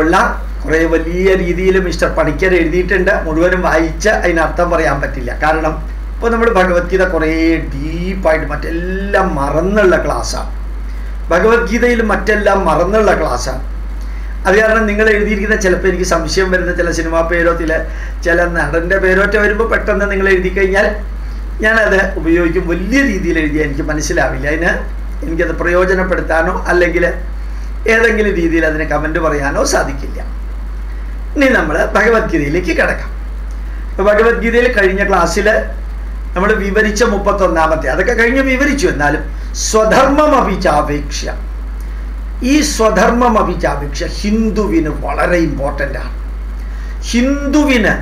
ഉള്ള കുറേ വലിയ രീതിയിൽ മിസ്റ്റർ പണിക്കർ എഴുതിയിട്ടുണ്ട്. മുഴുവനും വായിച്ച് അതിനർത്ഥം പറയാൻ പറ്റില്ല. കാരണം ഇപ്പോൾ നമ്മൾ ഭഗവത്ഗീത കുറേ ഡീപ്പായിട്ട് മറ്റെല്ലാം മറന്നുള്ള ക്ലാസ്സാണ് ഭഗവത്ഗീതയിൽ മറ്റെല്ലാം മറന്നുള്ള ക്ലാസ്സാണ് അത് കാരണം നിങ്ങൾ എഴുതിയിരിക്കുന്ന ചിലപ്പോൾ എനിക്ക് സംശയം വരുന്ന ചില സിനിമാ പേരോ ചില ചില നടന്റെ പേരോറ്റ വരുമ്പോൾ പെട്ടെന്ന് നിങ്ങൾ എഴുതി കഴിഞ്ഞാൽ ഞാനത് ഉപയോഗിക്കും. വലിയ രീതിയിൽ എഴുതിയാൽ എനിക്ക് മനസ്സിലാവില്ല. അതിന് എനിക്കത് പ്രയോജനപ്പെടുത്താനോ അല്ലെങ്കിൽ ഏതെങ്കിലും രീതിയിൽ അതിന് കമന്റ് പറയാനോ സാധിക്കില്ല. ഇനി നമ്മൾ ഭഗവത്ഗീതയിലേക്ക് കിടക്കാം. ഭഗവത്ഗീതയിൽ കഴിഞ്ഞ ക്ലാസ്സിൽ നമ്മൾ വിവരിച്ച മുപ്പത്തൊന്നാമത്തെ അതൊക്കെ കഴിഞ്ഞ് വിവരിച്ചു എന്നാലും സ്വധർമ്മം അഭിചാപേക്ഷ ഈ സ്വധർമ്മം അഭിചാപേക്ഷ ഹിന്ദുവിന് വളരെ ഇമ്പോർട്ടന്റ് ആണ്. ഹിന്ദുവിന്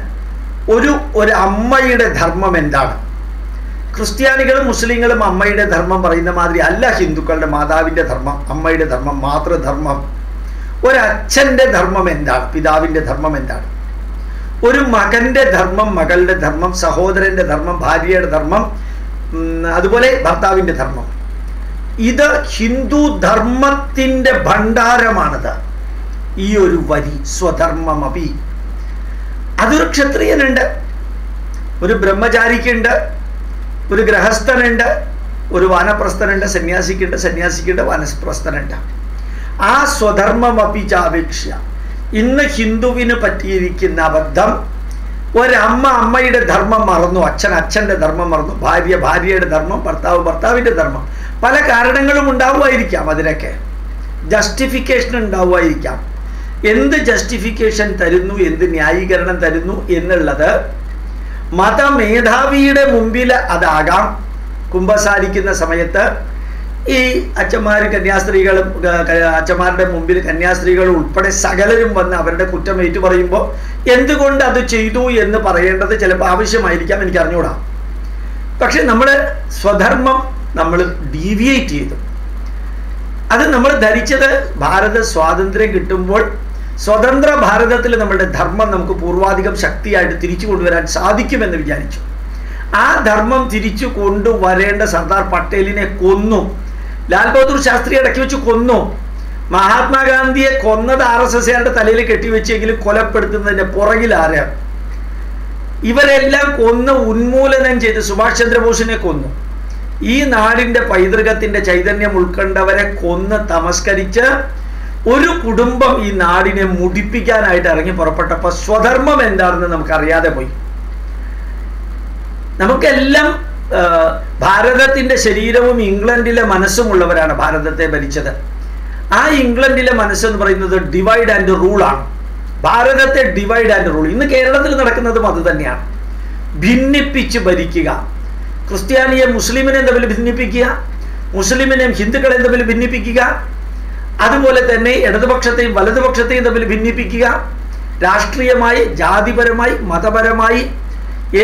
ഒരു ഒരു അമ്മയുടെ ധർമ്മം എന്താണ്? ക്രിസ്ത്യാനികളും മുസ്ലിങ്ങളും അമ്മയുടെ ധർമ്മം പറയുന്ന മാതിരി അല്ല ഹിന്ദുക്കളുടെ മാതാവിന്റെ ധർമ്മം അമ്മയുടെ ധർമ്മം മാതൃധർമ്മം. ഒരച്ഛന്റെ ധർമ്മം എന്താണ്? പിതാവിന്റെ ധർമ്മം എന്താണ്? ഒരു മകന്റെ ധർമ്മം മകളുടെ ധർമ്മം സഹോദരന്റെ ധർമ്മം ഭാര്യയുടെ ധർമ്മം അതുപോലെ ഭർത്താവിന്റെ ധർമ്മം. ഇത് ഹിന്ദു ധർമ്മത്തിന്റെ ഭണ്ഡാരമാണത്. ഈ ഒരു വരി സ്വധർമ്മം അപി അതൊരു ക്ഷത്രിയനുണ്ട് ഒരു ബ്രഹ്മചാരിക്കുണ്ട് ഒരു ഗ്രഹസ്ഥനുണ്ട് ഒരു വാനപ്രസ്ഥനുണ്ട് സന്യാസിക്കുണ്ട് സന്യാസിക്കുണ്ട് വാനപ്രസ്ഥനുണ്ട്. ആ സ്വധർമ്മം ചാപേക്ഷ ഇന്ന് ഹിന്ദുവിന് പറ്റിയിരിക്കുന്ന അബദ്ധം ഒരമ്മ അമ്മയുടെ ധർമ്മം മറന്നു അച്ഛൻ അച്ഛന്റെ ധർമ്മം മറന്നു ഭാര്യ ഭാര്യയുടെ ധർമ്മം ഭർത്താവ് ഭർത്താവിന്റെ ധർമ്മം. പല കാരണങ്ങളും ഉണ്ടാവുമായിരിക്കാം അതിനൊക്കെ. ജസ്റ്റിഫിക്കേഷൻ ഉണ്ടാവുമായിരിക്കാം. എന്ത് ജസ്റ്റിഫിക്കേഷൻ തരുന്നു എന്ത് ന്യായീകരണം തരുന്നു എന്നുള്ളത് മതമേധാവിയുടെ മുമ്പിൽ അതാകാം. കുംഭസാരിക്കുന്ന സമയത്ത് ഈ അച്ഛന്മാർ കന്യാസ്ത്രീകളും അച്ഛന്മാരുടെ മുമ്പിൽ കന്യാസ്ത്രീകൾ ഉൾപ്പെടെ സകലരും വന്ന് അവരുടെ കുറ്റം ഏറ്റു പറയുമ്പോൾ എന്തുകൊണ്ട് അത് ചെയ്തു എന്ന് പറയേണ്ടത് ചിലപ്പോൾ ആവശ്യമായിരിക്കാം എനിക്ക് അറിഞ്ഞുകൂടാ പക്ഷെ നമ്മൾ സ്വധർമ്മം നമ്മൾ ഡീവിയേറ്റ് ചെയ്തു. അത് നമ്മൾ ധരിച്ചത് ഭാരത സ്വാതന്ത്ര്യം കിട്ടുമ്പോൾ സ്വതന്ത്ര ഭാരതത്തിൽ നമ്മളുടെ ധർമ്മം നമുക്ക് പൂർവാധികം ശക്തിയായിട്ട് തിരിച്ചു കൊണ്ടുവരാൻ സാധിക്കുമെന്ന് വിചാരിച്ചു. ആ ധർമ്മം തിരിച്ചു കൊണ്ടുവരേണ്ട സർദാർ പട്ടേലിനെ കൊന്നു. ലാൽ ബഹദൂർ ശാസ്ത്രി ഇടയ്ക്ക് വെച്ച് കൊന്നു. മഹാത്മാഗാന്ധിയെ കൊന്നത് ആർ എസ് എസ്കാരുടെ തലയിൽ കെട്ടിവെച്ചെങ്കിലും കൊലപ്പെടുത്തുന്നതിന്റെ പുറകിൽ ആരാണ് ഇവരെല്ലാം കൊന്ന് ഉന്മൂലനം ചെയ്ത് സുഭാഷ് ചന്ദ്രബോസിനെ കൊന്നു. ഈ നാടിന്റെ പൈതൃകത്തിന്റെ ചൈതന്യം ഉൾക്കൊണ്ടവരെ കൊന്ന് തമസ്കരിച്ച് ഒരു കുടുംബം ഈ നാടിനെ മുടിപ്പിക്കാനായിട്ട് ഇറങ്ങി പുറപ്പെട്ടപ്പോൾ സ്വധർമ്മം എന്താണെന്ന് നമുക്കറിയാതെ പോയി. നമുക്കെല്ലാം ഭാരതത്തിന്റെ ശരീരവും ഇംഗ്ലണ്ടിലെ മനസ്സും ഉള്ളവരാണ് ഭാരതത്തെ ഭരിച്ചത്. ആ ഇംഗ്ലണ്ടിലെ മനസ്സെന്ന് പറയുന്നത് ഡിവൈഡ് ആൻഡ് റൂൾ ആണ്. ഭാരതത്തെ ഡിവൈഡ് ആൻഡ് റൂൾ ഇന്ന് കേരളത്തിൽ നടക്കുന്നതും അത് തന്നെയാണ്. ഭിന്നിപ്പിച്ച് ഭരിക്കുക. ക്രിസ്ത്യാനിയെ മുസ്ലിമിനെ തമ്മിൽ ഭിന്നിപ്പിക്കുക? മുസ്ലിമിനെയും ഹിന്ദുക്കളെയും തമ്മിൽ ഭിന്നിപ്പിക്കുക? അതുപോലെ തന്നെ ഇടതുപക്ഷത്തെയും വലതുപക്ഷത്തെയും തമ്മിൽ ഭിന്നിപ്പിക്കുക രാഷ്ട്രീയമായി ജാതിപരമായി മതപരമായി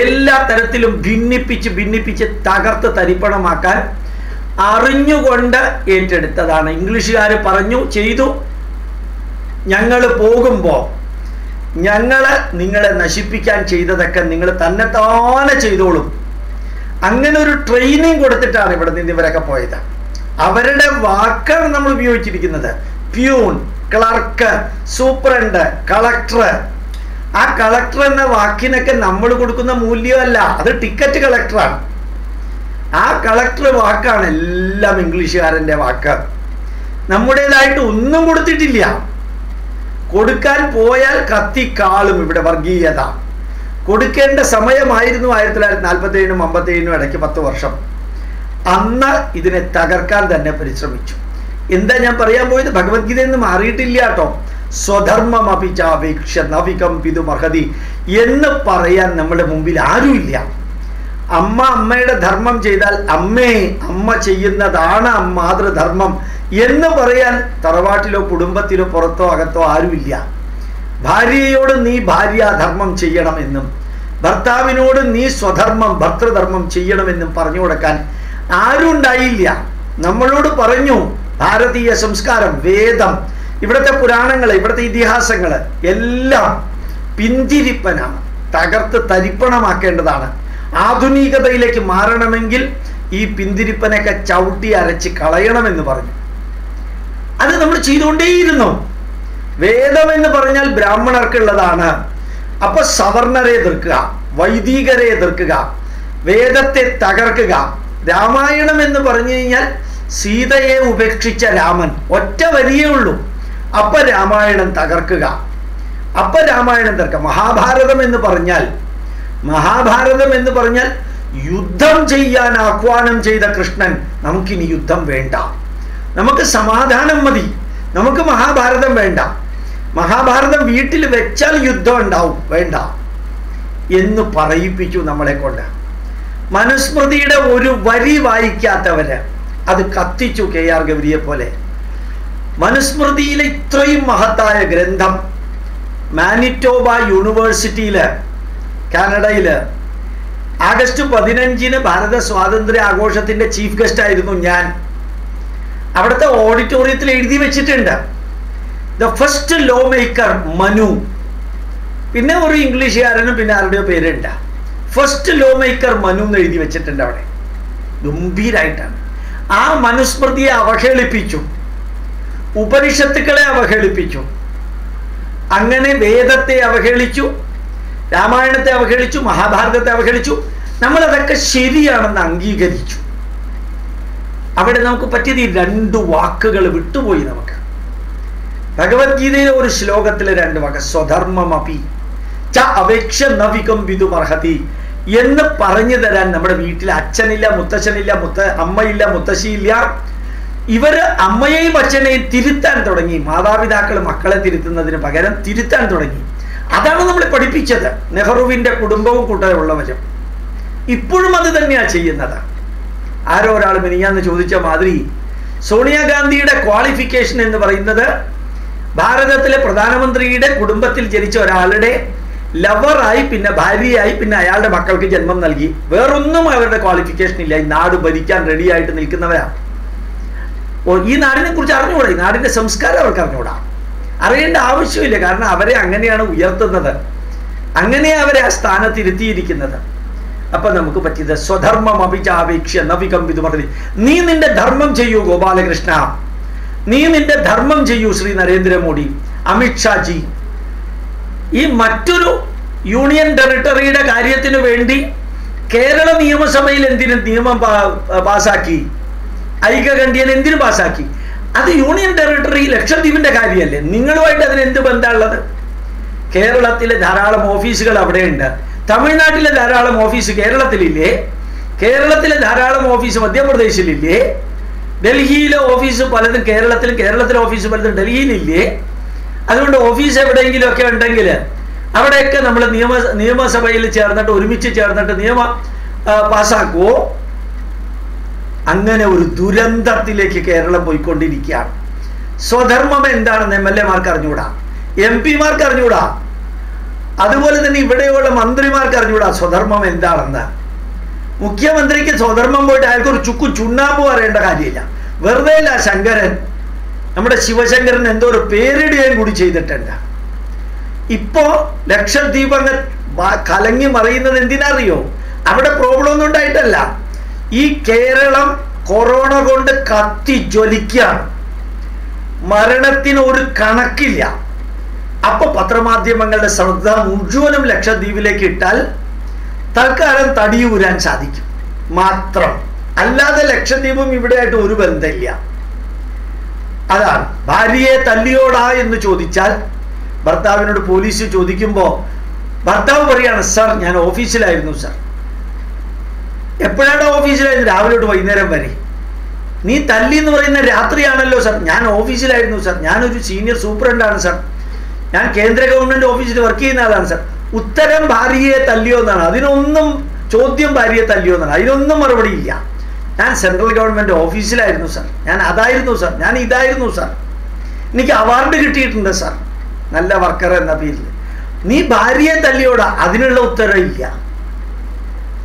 എല്ലാ തരത്തിലും ഭിന്നിപ്പിച്ച് ഭിന്നിപ്പിച്ച് തകർത്ത് തരിപ്പണമാക്കാൻ അറിഞ്ഞുകൊണ്ട് ഏറ്റെടുത്തതാണ്. ഇംഗ്ലീഷുകാർ പറഞ്ഞു ചെയ്തു. ഞങ്ങൾ പോകുമ്പോൾ ഞങ്ങൾ നിങ്ങളെ നശിപ്പിക്കാൻ ചെയ്തതൊക്കെ നിങ്ങൾ തന്നെ താനെ ചെയ്തോളും. അങ്ങനെ ഒരു ട്രെയിനിങ് കൊടുത്തിട്ടാണ് ഇവിടെ നിന്ന് ഇവരൊക്കെ പോയത്. അവരുടെ വാക്കാണ് നമ്മൾ ഉപയോഗിച്ചിരിക്കുന്നത്. പ്യൂൺ ക്ലർക്ക് സൂപ്രണ്ട് കളക്ടർ ആ കളക്ടർ എന്ന വാക്കിനൊക്കെ നമ്മൾ കൊടുക്കുന്ന മൂല്യമല്ല അത് ടിക്കറ്റ് കളക്ടറാണ്. ആ കളക്ടർ വാക്കാണ് എല്ലാം ഇംഗ്ലീഷുകാരന്റെ വാക്ക്. നമ്മുടേതായിട്ട് ഒന്നും കൊടുത്തിട്ടില്ല. കൊടുക്കാൻ പോയാൽ കത്തിക്കാളും ഇവിടെ വർഗീയത. കൊടുക്കേണ്ട സമയമായിരുന്നു ആയിരത്തി തൊള്ളായിരത്തി നാൽപ്പത്തി ഏഴിനും അമ്പത്തി ഏഴിനും ഇടയ്ക്ക് പത്ത് വർഷം. അന്ന് ഇതിനെ തകർക്കാൻ തന്നെ പരിശ്രമിച്ചു. എന്താ ഞാൻ പറയാൻ പോയത്? ഭഗവത്ഗീതയിൽ നിന്ന് മാറിയിട്ടില്ല കേട്ടോ. സ്വധർമ്മം അഭിചാപേക്ഷ നവികം പിതു മഹതി എന്ന് പറയാൻ നമ്മുടെ മുമ്പിൽ ആരുമില്ല. അമ്മ അമ്മയുടെ ധർമ്മം ചെയ്താൽ അമ്മേ അമ്മ ചെയ്യുന്നതാണ് മാതൃധർമ്മം എന്ന് പറയാൻ തറവാട്ടിലോ കുടുംബത്തിലോ പുറത്തോ അകത്തോ ആരുമില്ല. ഭാര്യയോട് നീ ഭാര്യാധർമ്മം ചെയ്യണമെന്നും ഭർത്താവിനോട് നീ സ്വധർമ്മം ഭർത്തൃധർമ്മം ചെയ്യണമെന്നും പറഞ്ഞു കൊടുക്കാൻ ആരും ഉണ്ടായില്ല. നമ്മളോട് പറഞ്ഞു ഭാരതീയ സംസ്കാരം വേദം ഇവിടുത്തെ പുരാണങ്ങൾ ഇവിടുത്തെ ഇതിഹാസങ്ങൾ എല്ലാം പിന്തിരിപ്പനാണ് തകർത്ത് തരിപ്പണമാക്കേണ്ടതാണ്. ആധുനികതയിലേക്ക് മാറണമെങ്കിൽ ഈ പിന്തിരിപ്പനൊക്കെ ചവിട്ടി അരച്ച് കളയണമെന്ന് പറഞ്ഞു. അത് നമ്മൾ ചെയ്തുകൊണ്ടേയിരുന്നു. വേദം എന്ന് പറഞ്ഞാൽ ബ്രാഹ്മണർക്കുള്ളതാണ്. അപ്പൊ സവർണരെ എതിർക്കുക വൈദികരെ എതിർക്കുക വേദത്തെ തകർക്കുക രാമായണം എന്ന് പറഞ്ഞു കഴിഞ്ഞാൽ സീതയെ ഉപേക്ഷിച്ച രാമൻ. ഒറ്റ വരിയേ ഉള്ളൂ. അപ്പൊ രാമായണം തകർക്കുക. അപ്പൊ രാമായണം തകർക്കുക. മഹാഭാരതം എന്ന് പറഞ്ഞാൽ മഹാഭാരതം എന്ന് പറഞ്ഞാൽ യുദ്ധം ചെയ്യാൻ ആഹ്വാനം ചെയ്ത കൃഷ്ണൻ. നമുക്കിനി യുദ്ധം വേണ്ട. നമുക്ക് സമാധാനം മതി. നമുക്ക് മഹാഭാരതം വേണ്ട. മഹാഭാരതം വീട്ടിൽ വെച്ചാൽ യുദ്ധം ഉണ്ടാവും. വേണ്ട. എന്ന് പറയിപ്പിച്ചു നമ്മളെ കൊണ്ട്. മനുസ്മൃതിയുടെ ഒരു വരി വായിക്കാത്തവര് അത് കത്തിച്ചു കെ ആർ ഗൗരിയെ പോലെ. മനുസ്മൃതിയിലെ ഇത്രയും മഹത്തായ ഗ്രന്ഥം മാനിറ്റോബ യൂണിവേഴ്സിറ്റിയിൽ കാനഡയിൽ. ആഗസ്റ്റ് പതിനഞ്ചിന് ഭാരത സ്വാതന്ത്ര്യ ആഘോഷത്തിന്റെ ചീഫ് ഗസ്റ്റ് ആയിരുന്നു ഞാൻ. അവിടുത്തെ ഓഡിറ്റോറിയത്തിൽ എഴുതി വെച്ചിട്ടുണ്ട്. The first law maker Manu. പിന്നെ ഒരു ഇംഗ്ലീഷുകാരനും പിന്നെ ആരുടെയോ പേരുണ്ട്. ഫസ്റ്റ് ലോ മേക്കർ മനു എന്ന് എഴുതി വെച്ചിട്ടുണ്ട് അവിടെ. ഗംഭീരായിട്ടാണ്. ആ മനുസ്മൃതിയെ അവഹേളിപ്പിച്ചു. ഉപനിഷത്തുക്കളെ അവഹേളിപ്പിച്ചു. അങ്ങനെ വേദത്തെ അവഹേളിച്ചു രാമായണത്തെ അവഹേളിച്ചു മഹാഭാരതത്തെ അവഹേളിച്ചു. നമ്മളതൊക്കെ ശരിയാണെന്ന് അംഗീകരിച്ചു. അവിടെ നമുക്ക് പറ്റിയത് ഈ രണ്ട് വാക്കുകൾ വിട്ടുപോയി നമുക്ക്. ഭഗവത്ഗീതയിലെ ഒരു ശ്ലോകത്തിലെ രണ്ട് വാക്ക് സ്വധർമ്മമപി. ച അപേക്ഷ നവികം വിതുമർഹതി എന്ന് പറഞ്ഞു തരാൻ നമ്മുടെ വീട്ടിൽ അച്ഛനില്ല മുത്തച്ഛനില്ല മുത്ത അമ്മയില്ല മുത്തശ്ശിയില്ല. ഇവർ അമ്മയെയും അച്ഛനെയും തിരുത്താൻ തുടങ്ങി. മാതാപിതാക്കൾ മക്കളെ തിരുത്തുന്നതിന് പകരം തിരുത്താൻ തുടങ്ങി. അതാണ് നമ്മൾ പഠിപ്പിച്ചത്. നെഹ്റുവിന്റെ കുടുംബവും കൂട്ടരുള്ളവരും ഇപ്പോഴും അത് തന്നെയാണ് ചെയ്യുന്നത്. ആരോ ഒരാൾ മിനിയാന്ന് ചോദിച്ച മാതിരി സോണിയാഗാന്ധിയുടെ ക്വാളിഫിക്കേഷൻ എന്ന് പറയുന്നത് ഭാരതത്തിലെ പ്രധാനമന്ത്രിയുടെ കുടുംബത്തിൽ ജനിച്ച ഒരാളുടെ ലവറായി പിന്നെ ഭാര്യയായി പിന്നെ അയാളുടെ മക്കൾക്ക് ജന്മം നൽകി. വേറൊന്നും അവരുടെ ക്വാളിഫിക്കേഷൻ ഇല്ല. ഈ നാട് ഭരിക്കാൻ റെഡിയായിട്ട് നിൽക്കുന്നവരാണ് ഈ നാടിനെ കുറിച്ച് അറിഞ്ഞുകൂടാ? ഈ നാടിന്റെ സംസ്കാരം അവർക്ക് അറിഞ്ഞുകൂടാ. അറിയേണ്ട ആവശ്യമില്ല. കാരണം അവരെ അങ്ങനെയാണ് ഉയർത്തുന്നത്. അങ്ങനെ അവരെ ആ സ്ഥാനത്ത് ഇരുത്തിയിരിക്കുന്നത് അപ്പൊ നമുക്ക് പറ്റിയത് സ്വധർമ്മം അഭിചാപേക്ഷ നവികമ്പിത് പറഞ്ഞു നീ നിന്റെ ധർമ്മം ചെയ്യൂ ഗോപാലകൃഷ്ണ. നീ നിന്റെ ധർമ്മം ചെയ്യൂ ശ്രീ നരേന്ദ്രമോദി. അമിത്ഷാജി ഈ മറ്റൊരു യൂണിയൻ ടെറിട്ടറിയുടെ കാര്യത്തിന് വേണ്ടി കേരള നിയമസഭയിൽ എന്തിനു നിയമം പാസാക്കി? ഐക്യകണ്ഠ്യൻ എന്തിനു പാസാക്കി? അത് യൂണിയൻ ടെറിട്ടറി ലക്ഷദ്വീപിന്റെ കാര്യമല്ലേ? നിങ്ങളുമായിട്ട് അതിന് എന്ത് ബന്ധമുള്ളത്? കേരളത്തിലെ ധാരാളം ഓഫീസുകൾ അവിടെയുണ്ട്. തമിഴ്നാട്ടിലെ ധാരാളം ഓഫീസ് കേരളത്തിലില്ലേ? കേരളത്തിലെ ധാരാളം ഓഫീസ് മധ്യപ്രദേശിലില്ലേ? ഡൽഹിയിലെ ഓഫീസ് പലതും കേരളത്തിലും കേരളത്തിലെ ഓഫീസ് പലതും ഡൽഹിയിലില്ലേ? അതുകൊണ്ട് ഓഫീസ് എവിടെയെങ്കിലുമൊക്കെ ഉണ്ടെങ്കിൽ അവിടെയൊക്കെ നമ്മൾ നിയമ നിയമസഭയിൽ ചേർന്നിട്ട് ഒരുമിച്ച് ചേർന്നിട്ട് നിയമ പാസ്സാക്കുവോ? അങ്ങനെ ഒരു ദുരന്തത്തിലേക്ക് കേരളം പോയിക്കൊണ്ടിരിക്കുകയാണ്. സ്വധർമ്മം എന്താണെന്ന് എം എൽ എമാർക്ക് അറിഞ്ഞുകൂടാ? എം പിമാർക്ക് അറിഞ്ഞുകൂടാ? അതുപോലെ തന്നെ ഇവിടെയുള്ള മന്ത്രിമാർക്ക് അറിഞ്ഞുകൂടാ സ്വധർമ്മം എന്താണെന്ന്. മുഖ്യമന്ത്രിക്ക് സ്വധർമ്മം പോയിട്ട് അയാൾക്ക് ഒരു ചുക്കു ചുണ്ണാമ്പ് പറയേണ്ട കാര്യമില്ല. വെറുതെ ശങ്കരൻ നമ്മുടെ ശിവശങ്കരൻ എന്തോ ഒരു പേരിടുകയും കൂടി ചെയ്തിട്ടുണ്ട് ഇപ്പോ ലക്ഷദ്വീപ് അങ്ങ് കലങ്ങി മറിയുന്നത് എന്തിനറിയോ? അവിടെ പ്രോബ്ലം ഒന്നും ഉണ്ടായിട്ടല്ല. ഈ കേരളം കൊറോണ കൊണ്ട് കത്തി ജ്വലിക്കുകയാണ്. മരണത്തിന് ഒരു കണക്കില്ല. അപ്പൊ പത്രമാധ്യമങ്ങളുടെ ശ്രദ്ധ മുഴുവനും ലക്ഷദ്വീപിലേക്ക് ഇട്ടാൽ തൽക്കാലം തടിയൂരാൻ സാധിക്കും. മാത്രം. അല്ലാതെ ലക്ഷദ്വീപും ഇവിടെയായിട്ട് ഒരു ബന്ധമില്ല. അതാണ്. ഭാര്യയെ തല്ലിയോടാ എന്ന് ചോദിച്ചാൽ ഭർത്താവിനോട് പോലീസ് ചോദിക്കുമ്പോൾ ഭർത്താവ് പറയാണ് സർ ഞാൻ ഓഫീസിലായിരുന്നു സർ. എപ്പോഴാണ് ഓഫീസിലായിരുന്നു രാവിലെ തൊട്ട് വൈകുന്നേരം വരെ. നീ തല്ലി എന്ന് പറയുന്ന രാത്രിയാണല്ലോ സർ. ഞാൻ ഓഫീസിലായിരുന്നു സർ. ഞാനൊരു സീനിയർ സൂപ്രണ്ടാണ് സർ. ഞാൻ കേന്ദ്ര ഗവൺമെന്റ് ഓഫീസിൽ വർക്ക് ചെയ്യുന്ന ആളാണ് സർ. ഉത്തരം ഭാര്യയെ തല്ലിയോ എന്നാണ്. അതിനൊന്നും ചോദ്യം ഭാര്യയെ തല്ലിയോ എന്നാണ്. അതിനൊന്നും മറുപടി ഇല്ല. ഞാൻ സെൻട്രൽ ഗവൺമെന്റ് ഓഫീസിലായിരുന്നു സാർ ഞാൻ അതായിരുന്നു സാർ ഞാൻ ഇതായിരുന്നു സാർ എനിക്ക് അവാർഡ് കിട്ടിയിട്ടുണ്ട് സാർ നല്ല വർക്കർ എന്ന പേരിൽ നീ ഭാര്യയെ തല്ലിയോടാ അതിനുള്ള ഉത്തരവില്ല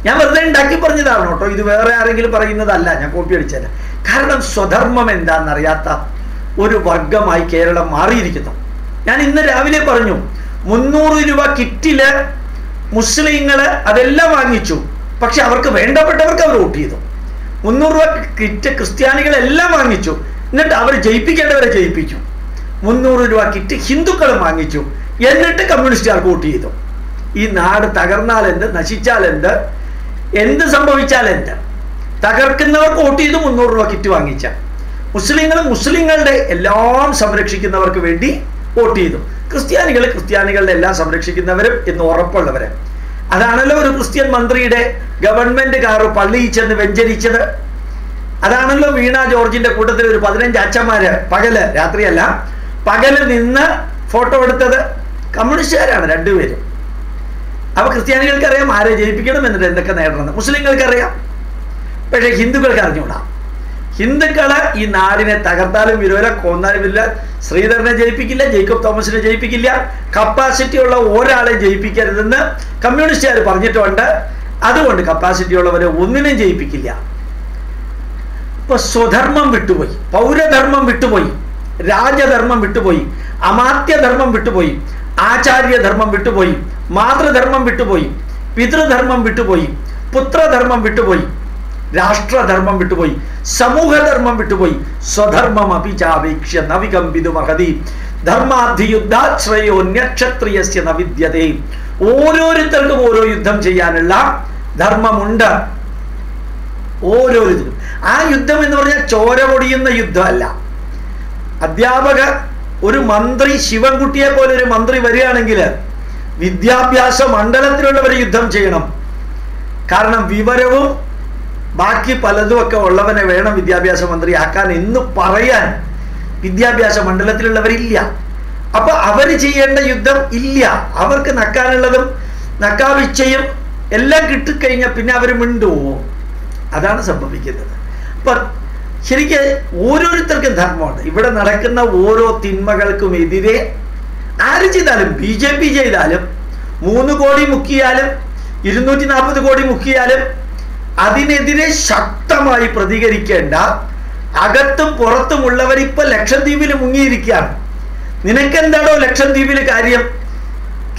ഞാൻ വെറുതെ ഉണ്ടാക്കി പറഞ്ഞതാണ് കേട്ടോ ഇത് വേറെ ആരെങ്കിലും പറയുന്നതല്ല. ഞാൻ കോപ്പി അടിച്ചല്ല കാരണം സ്വധർമ്മം എന്താണെന്നറിയാത്ത ഒരു വർഗമായി കേരളം മാറിയിരിക്കുന്നു. ഞാൻ ഇന്ന് രാവിലെ പറഞ്ഞു മുന്നൂറ് രൂപ കിറ്റിൽ മുസ്ലിങ്ങൾ അതെല്ലാം വാങ്ങിച്ചു. പക്ഷെ അവർക്ക് വേണ്ടപ്പെട്ടവർക്ക് അവർ വോട്ട് ചെയ്തു. മുന്നൂറ് രൂപ കിറ്റ് ക്രിസ്ത്യാനികളെല്ലാം വാങ്ങിച്ചു. എന്നിട്ട് അവർ ജയിപ്പിക്കേണ്ടവരെ ജയിപ്പിച്ചു. മുന്നൂറ് രൂപ കിറ്റ് ഹിന്ദുക്കളും വാങ്ങിച്ചു. എന്നിട്ട് കമ്മ്യൂണിസ്റ്റുകാർ വോട്ട് ചെയ്തു. ഈ നാട് തകർന്നാൽ എന്ത്? നശിച്ചാൽ എന്ത്? എന്ത് സംഭവിച്ചാൽ എന്ത്? തകർക്കുന്നവർക്ക് വോട്ട് ചെയ്ത് മുന്നൂറ് രൂപ കിറ്റ് വാങ്ങിച്ച. മുസ്ലിങ്ങൾ മുസ്ലിങ്ങളുടെ എല്ലാം സംരക്ഷിക്കുന്നവർക്ക് വേണ്ടി വോട്ട് ചെയ്തു. ക്രിസ്ത്യാനികൾ ക്രിസ്ത്യാനികളുടെ എല്ലാം സംരക്ഷിക്കുന്നവരും എന്ന് ഉറപ്പുള്ളവര്. അതാണല്ലോ ഒരു ക്രിസ്ത്യൻ മന്ത്രിയുടെ ഗവൺമെന്റ് കാറ് പള്ളിയിൽ ചെന്ന് വെഞ്ചരിച്ചത്. അതാണല്ലോ വീണ ജോർജിന്റെ കൂട്ടത്തിൽ ഒരു പതിനഞ്ച് അച്ഛന്മാര് പകൽ രാത്രിയല്ല പകൽ നിന്ന് ഫോട്ടോ എടുത്തത് കമ്മ്യൂണിസ്റ്റുകാരാണ് രണ്ടുപേരും. അപ്പൊ ക്രിസ്ത്യാനികൾക്ക് അറിയാം ആരെ ജയിപ്പിക്കണം എന്നിട്ട് എന്തൊക്കെ നേടണം മുസ്ലിങ്ങൾക്ക് അറിയാം പക്ഷേ ഹിന്ദുക്കൾക്ക് അറിഞ്ഞൂടാ. ഹിന്ദുക്കൾ ഈ നാടിനെ തകർത്താലും വിരോല കൊന്നാലും ഇല്ല ശ്രീധരനെ ജയിപ്പിക്കില്ല ജേക്കബ് തോമസിനെ ജയിപ്പിക്കില്ല. കപ്പാസിറ്റി ഉള്ള ഒരാളെ ജയിപ്പിക്കരുതെന്ന് കമ്മ്യൂണിസ്റ്റുകാർ പറഞ്ഞിട്ടുണ്ട്. അതുകൊണ്ട് കപ്പാസിറ്റി ഉള്ളവരെ ഒന്നിനും ജയിപ്പിക്കില്ല. ഇപ്പൊ സ്വധർമ്മം വിട്ടുപോയി പൗരധർമ്മം വിട്ടുപോയി രാജധർമ്മം വിട്ടുപോയി അമാത്യധർമ്മം വിട്ടുപോയി ആചാര്യധർമ്മം വിട്ടുപോയി മാതൃധർമ്മം വിട്ടുപോയി പിതൃധർമ്മം വിട്ടുപോയി പുത്രധർമ്മം വിട്ടുപോയി. രാഷ്ട്രധർമ്മം വിട്ടുപോയി സമൂഹധർമ്മം വിട്ടുപോയി സ്വധർമ്മം അഭിചാപേക്ഷ നവികമ്പിതു മഹതി. ധർമാധിയുദ്ധാശ്രയോ നക്ഷത്രിയസ്യ നവിദ്യതേ ഓരോരുത്തർക്കും ഓരോ യുദ്ധം ചെയ്യാനുള്ള ധർമ്മമുണ്ട്. ഓരോരുത്തരും. ആ യുദ്ധം എന്ന് പറഞ്ഞാൽ ചോര പൊടിയുന്ന യുദ്ധമല്ല. അധ്യാപക ഒരു മന്ത്രി ശിവൻകുട്ടിയെ പോലെ ഒരു മന്ത്രി വരികയാണെങ്കിൽ വിദ്യാഭ്യാസ മണ്ഡലത്തിലുള്ളവർ യുദ്ധം ചെയ്യണം. കാരണം വിവരവും ബാക്കി പലതും ഒക്കെ ഉള്ളവനെ വേണം വിദ്യാഭ്യാസ മന്ത്രി ആക്കാൻ എന്ന് പറയാൻ വിദ്യാഭ്യാസ മണ്ഡലത്തിലുള്ളവരില്ല. അപ്പൊ അവർ ചെയ്യേണ്ട യുദ്ധം ഇല്ല. അവർക്ക് നക്കാനുള്ളതും നക്കാവിച്ചയും എല്ലാം കിട്ടിക്കഴിഞ്ഞാൽ പിന്നെ അവർ മിണ്ടുവോ? അതാണ് സംഭവിക്കുന്നത്. അപ്പൊ ശരിക്ക് ഓരോരുത്തർക്കും ധർമ്മമുണ്ട്. ഇവിടെ നടക്കുന്ന ഓരോ തിന്മകൾക്കും എതിരെ ആര് ചെയ്താലും ബി ജെ പി ചെയ്താലും മൂന്ന് കോടി മുക്കിയാലും ഇരുന്നൂറ്റി നാൽപ്പത് കോടി മുക്കിയാലും അതിനെതിരെ ശക്തമായി പ്രതികരിക്കേണ്ട അകത്തും പുറത്തുമുള്ളവർ ഇപ്പൊ ലക്ഷദ്വീപിൽ മുങ്ങിയിരിക്കുകയാണ്. നിനക്കെന്താണോ ലക്ഷദ്വീപിൽ കാര്യം?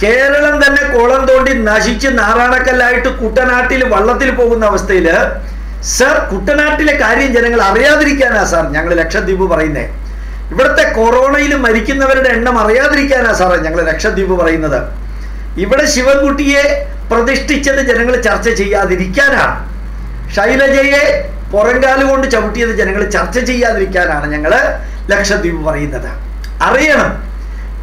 കേരളം തന്നെ കോളം തോണ്ടി നശിച്ച് നാറാണക്കല്ലായിട്ട് കുട്ടനാട്ടിൽ വള്ളത്തിൽ പോകുന്ന അവസ്ഥയിൽ സർ കുട്ടനാട്ടിലെ കാര്യം ജനങ്ങൾ അറിയാതിരിക്കാനാ സാർ ഞങ്ങൾ ലക്ഷദ്വീപ് പറയുന്നേ. ഇവിടുത്തെ കൊറോണയിൽ മരിക്കുന്നവരുടെ എണ്ണം അറിയാതിരിക്കാനാ സാറേ ഞങ്ങൾ ലക്ഷദ്വീപ് പറയുന്നത്. ഇവിടെ ശിവൻകുട്ടിയെ പ്രതിഷ്ഠിച്ചത് ജനങ്ങൾ ചർച്ച ചെയ്യാതിരിക്കാനാണ്. ശൈലജയെ പുറങ്കാൽ കൊണ്ട് ചവിട്ടിയത് ജനങ്ങൾ ചർച്ച ചെയ്യാതിരിക്കാനാണ് ഞങ്ങൾ ലക്ഷദ്വീപ് പറയുന്നത്. അറിയണം.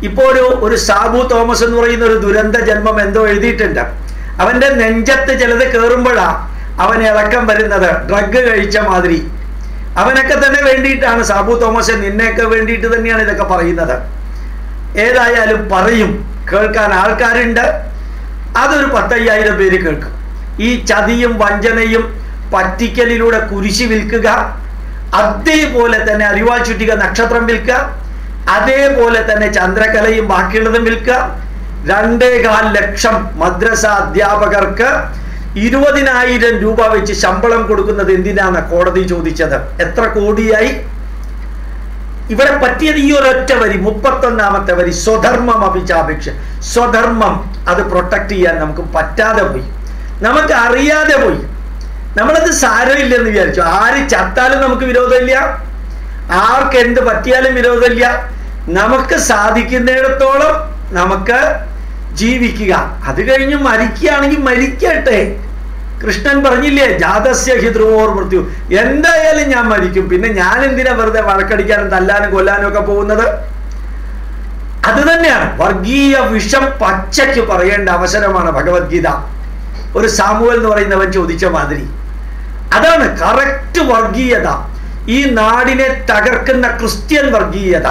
ഇപ്പോ ഒരു ഒരു സാബു തോമസ് എന്ന് പറയുന്ന ഒരു ദുരന്ത ജന്മം എന്തോ എഴുതിയിട്ടുണ്ട്. അവന്റെ നെഞ്ചത്ത് ചിലത് കയറുമ്പോഴാണ് അവൻ ഇളക്കം വരുന്നത്. ഡ്രഗ് കഴിച്ച മാതിരി. അവനൊക്കെ തന്നെ വേണ്ടിയിട്ടാണ് സാബു തോമസ് നിന്നെയൊക്കെ വേണ്ടിയിട്ട് തന്നെയാണ് ഇതൊക്കെ പറയുന്നത്. ഏതായാലും പറയും. കേൾക്കാൻ ആൾക്കാരുണ്ട്. അതൊരു പത്തയ്യായിരം പേര് കേൾക്കും. ഈ ചതിയും വഞ്ചനയും പറ്റിക്കലിലൂടെ കുരിശി വിൽക്കുക അതേപോലെ തന്നെ അരിവാൾ ചുറ്റിക നക്ഷത്രം വിൽക്കുക അതേപോലെ തന്നെ ചന്ദ്രകലയും ബാക്കിയുള്ളതും വിൽക്കുക. രണ്ടേകാൽ ലക്ഷം മദ്രസ അധ്യാപകർക്ക് ഇരുപതിനായിരം രൂപ വെച്ച് ശമ്പളം കൊടുക്കുന്നത് എന്തിനാണ് കോടതി ചോദിച്ചത്? എത്ര കോടിയായി? ഇവിടെ പറ്റിയത് ഈ ഒരൊറ്റ വരി മുപ്പത്തൊന്നാമത്തെ വരി സ്വധർമ്മം അഭിചാപേക്ഷ സ്വധർമ്മം അത് പ്രൊട്ടക്ട് ചെയ്യാൻ നമുക്ക് പറ്റാതെ പോയി. നമുക്ക് അറിയാതെ പോയി. നമ്മളത് സാരമില്ലെന്ന് വിചാരിച്ചു. ആര് ചത്താലും നമുക്ക് വിരോധമില്ല. ആർക്ക് എന്ത് പറ്റിയാലും വിരോധമില്ല. നമുക്ക് സാധിക്കുന്നിടത്തോളം നമുക്ക് ജീവിക്കുക. അത് കഴിഞ്ഞ് മരിക്കുകയാണെങ്കിൽ മരിക്കട്ടെ. കൃഷ്ണൻ പറഞ്ഞില്ലേ ജാതസ്യ ഹിദ്രുവോർ മൃത്യു. എന്തായാലും ഞാൻ മരിക്കും. പിന്നെ ഞാൻ എന്തിനാ വെറുതെ വഴക്കടിക്കാനും തല്ലാനും കൊല്ലാനും ഒക്കെ പോകുന്നത്? അത് തന്നെയാണ്. വർഗീയ വിഷം പച്ചയ്ക്ക് പറയേണ്ട അവസരമാണ് ഭഗവത്ഗീത. ഒരു സാമുവൽ എന്ന് പറയുന്നവൻ ചോദിച്ച മാതിരി. അതാണ് കറക്റ്റ് വർഗീയത. ഈ നാടിനെ തകർക്കുന്ന ക്രിസ്ത്യൻ വർഗീയത.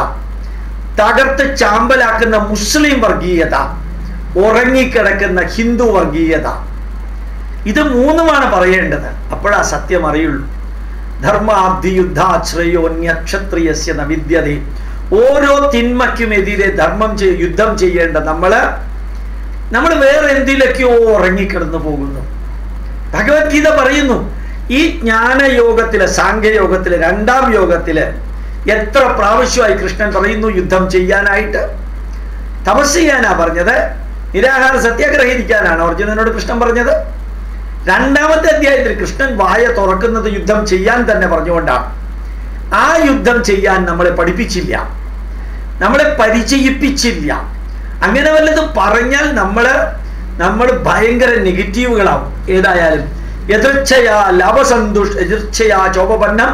തകർത്ത് ചാമ്പലാക്കുന്ന മുസ്ലിം വർഗീയത. ഉറങ്ങിക്കിടക്കുന്ന ഹിന്ദു വർഗീയത. ഇത് മൂന്നുമാണ് പറയേണ്ടത്. അപ്പോഴാ സത്യം അറിയുള്ളൂ. ധർമാബ്ധി യുദ്ധാശ്രയോ നക്ഷത്രിയസ്യ നവിദ്യത ഓരോ തിന്മയ്ക്കുമെതിരെ ധർമ്മം യുദ്ധം ചെയ്യേണ്ട നമ്മൾ നമ്മൾ വേറെ എന്തിലൊക്കെയോ ഉറങ്ങിക്കിടന്നു പോകുന്നു. ഭഗവത്ഗീത പറയുന്നു ഈ ജ്ഞാനയോഗത്തിൽ സാഖ്യയോഗത്തിൽ രണ്ടാം യോഗത്തിൽ എത്ര പ്രാവശ്യമായി കൃഷ്ണൻ പറയുന്നു യുദ്ധം ചെയ്യാനായിട്ട്? തപസ് ചെയ്യാനാ പറഞ്ഞത്. നിരാഹാര സത്യാഗ്രഹിക്കാനാണ് അർജുനനോട് കൃഷ്ണൻ പറഞ്ഞത്. രണ്ടാമത്തെ അധ്യായത്തിൽ കൃഷ്ണൻ വായ തുറക്കുന്നത് യുദ്ധം ചെയ്യാൻ തന്നെ പറഞ്ഞുകൊണ്ടാണ് ആ യുദ്ധം ചെയ്യാൻ നമ്മളെ പഠിപ്പിച്ചില്ല. നമ്മളെ പരിചയിപ്പിച്ചില്ല. അങ്ങനെ വല്ലതും പറഞ്ഞാൽ നമ്മൾ നമ്മൾ ഭയങ്കര നെഗറ്റീവുകളാവും. ഏതായാലും എതിർച്ചയാ ലവസന്തുഷ് എതിർച്ചയാ ചോപപന്നം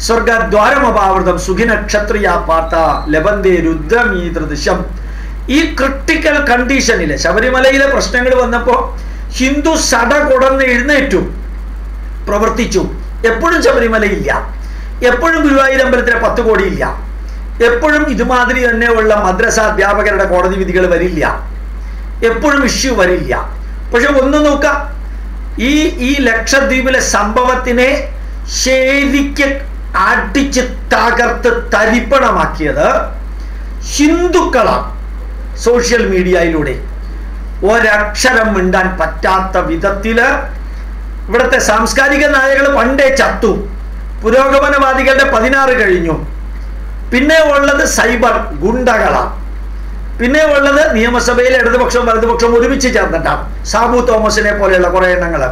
സ്വർഗദ്വാരമപാവൃതം സുഖിന ക്ഷത്രിയ പാർത്ത ലബന്തേ രുദ്രമീതൃദൃശ്യം ഈ ക്രിട്ടിക്കൽ കണ്ടീഷനിൽ ശബരിമലയിലെ പ്രശ്നങ്ങൾ വന്നപ്പോൾ ഹിന്ദു സട കൊടന്ന് എഴുന്നേറ്റു. പ്രവർത്തിച്ചു. എപ്പോഴും ശബരിമലയില്ല. എപ്പോഴും ഗുരുവായൂർ ഗുരുവായൂരമ്പലത്തിലെ പത്ത് ഇല്ല എപ്പോഴും ഇതുമാതിരി തന്നെയുള്ള മദ്രസ അധ്യാപകരുടെ കോടതി വിധികൾ വരില്ല. എപ്പോഴും ഇഷ്യൂ വരില്ല. പക്ഷെ ഒന്ന് നോക്കാം. ഈ ഈ ലക്ഷദ്വീപിലെ സംഭവത്തിനെ ശരിക്ക് അടിച്ച് തകർത്ത് തരിപ്പണമാക്കിയത് ഹിന്ദുക്കളാണ് സോഷ്യൽ മീഡിയയിലൂടെ. ഒരക്ഷരം മിണ്ടാൻ പറ്റാത്ത വിധത്തിൽ ഇവിടുത്തെ സാംസ്കാരിക നായകൾ പണ്ടേ ചത്തു. പുരോഗമനവാദികളുടെ പതിനാറ് കഴിഞ്ഞു. പിന്നെ ഉള്ളത് സൈബർ ഗുണ്ടകളാണ്. പിന്നെ ഉള്ളത് നിയമസഭയിൽ ഇടതുപക്ഷവും വലതുപക്ഷവും ഒരുമിച്ച് ചേർന്നിട്ടാണ്. സാബു തോമസിനെ പോലെയുള്ള കുറെ എണ്ണങ്ങൾ.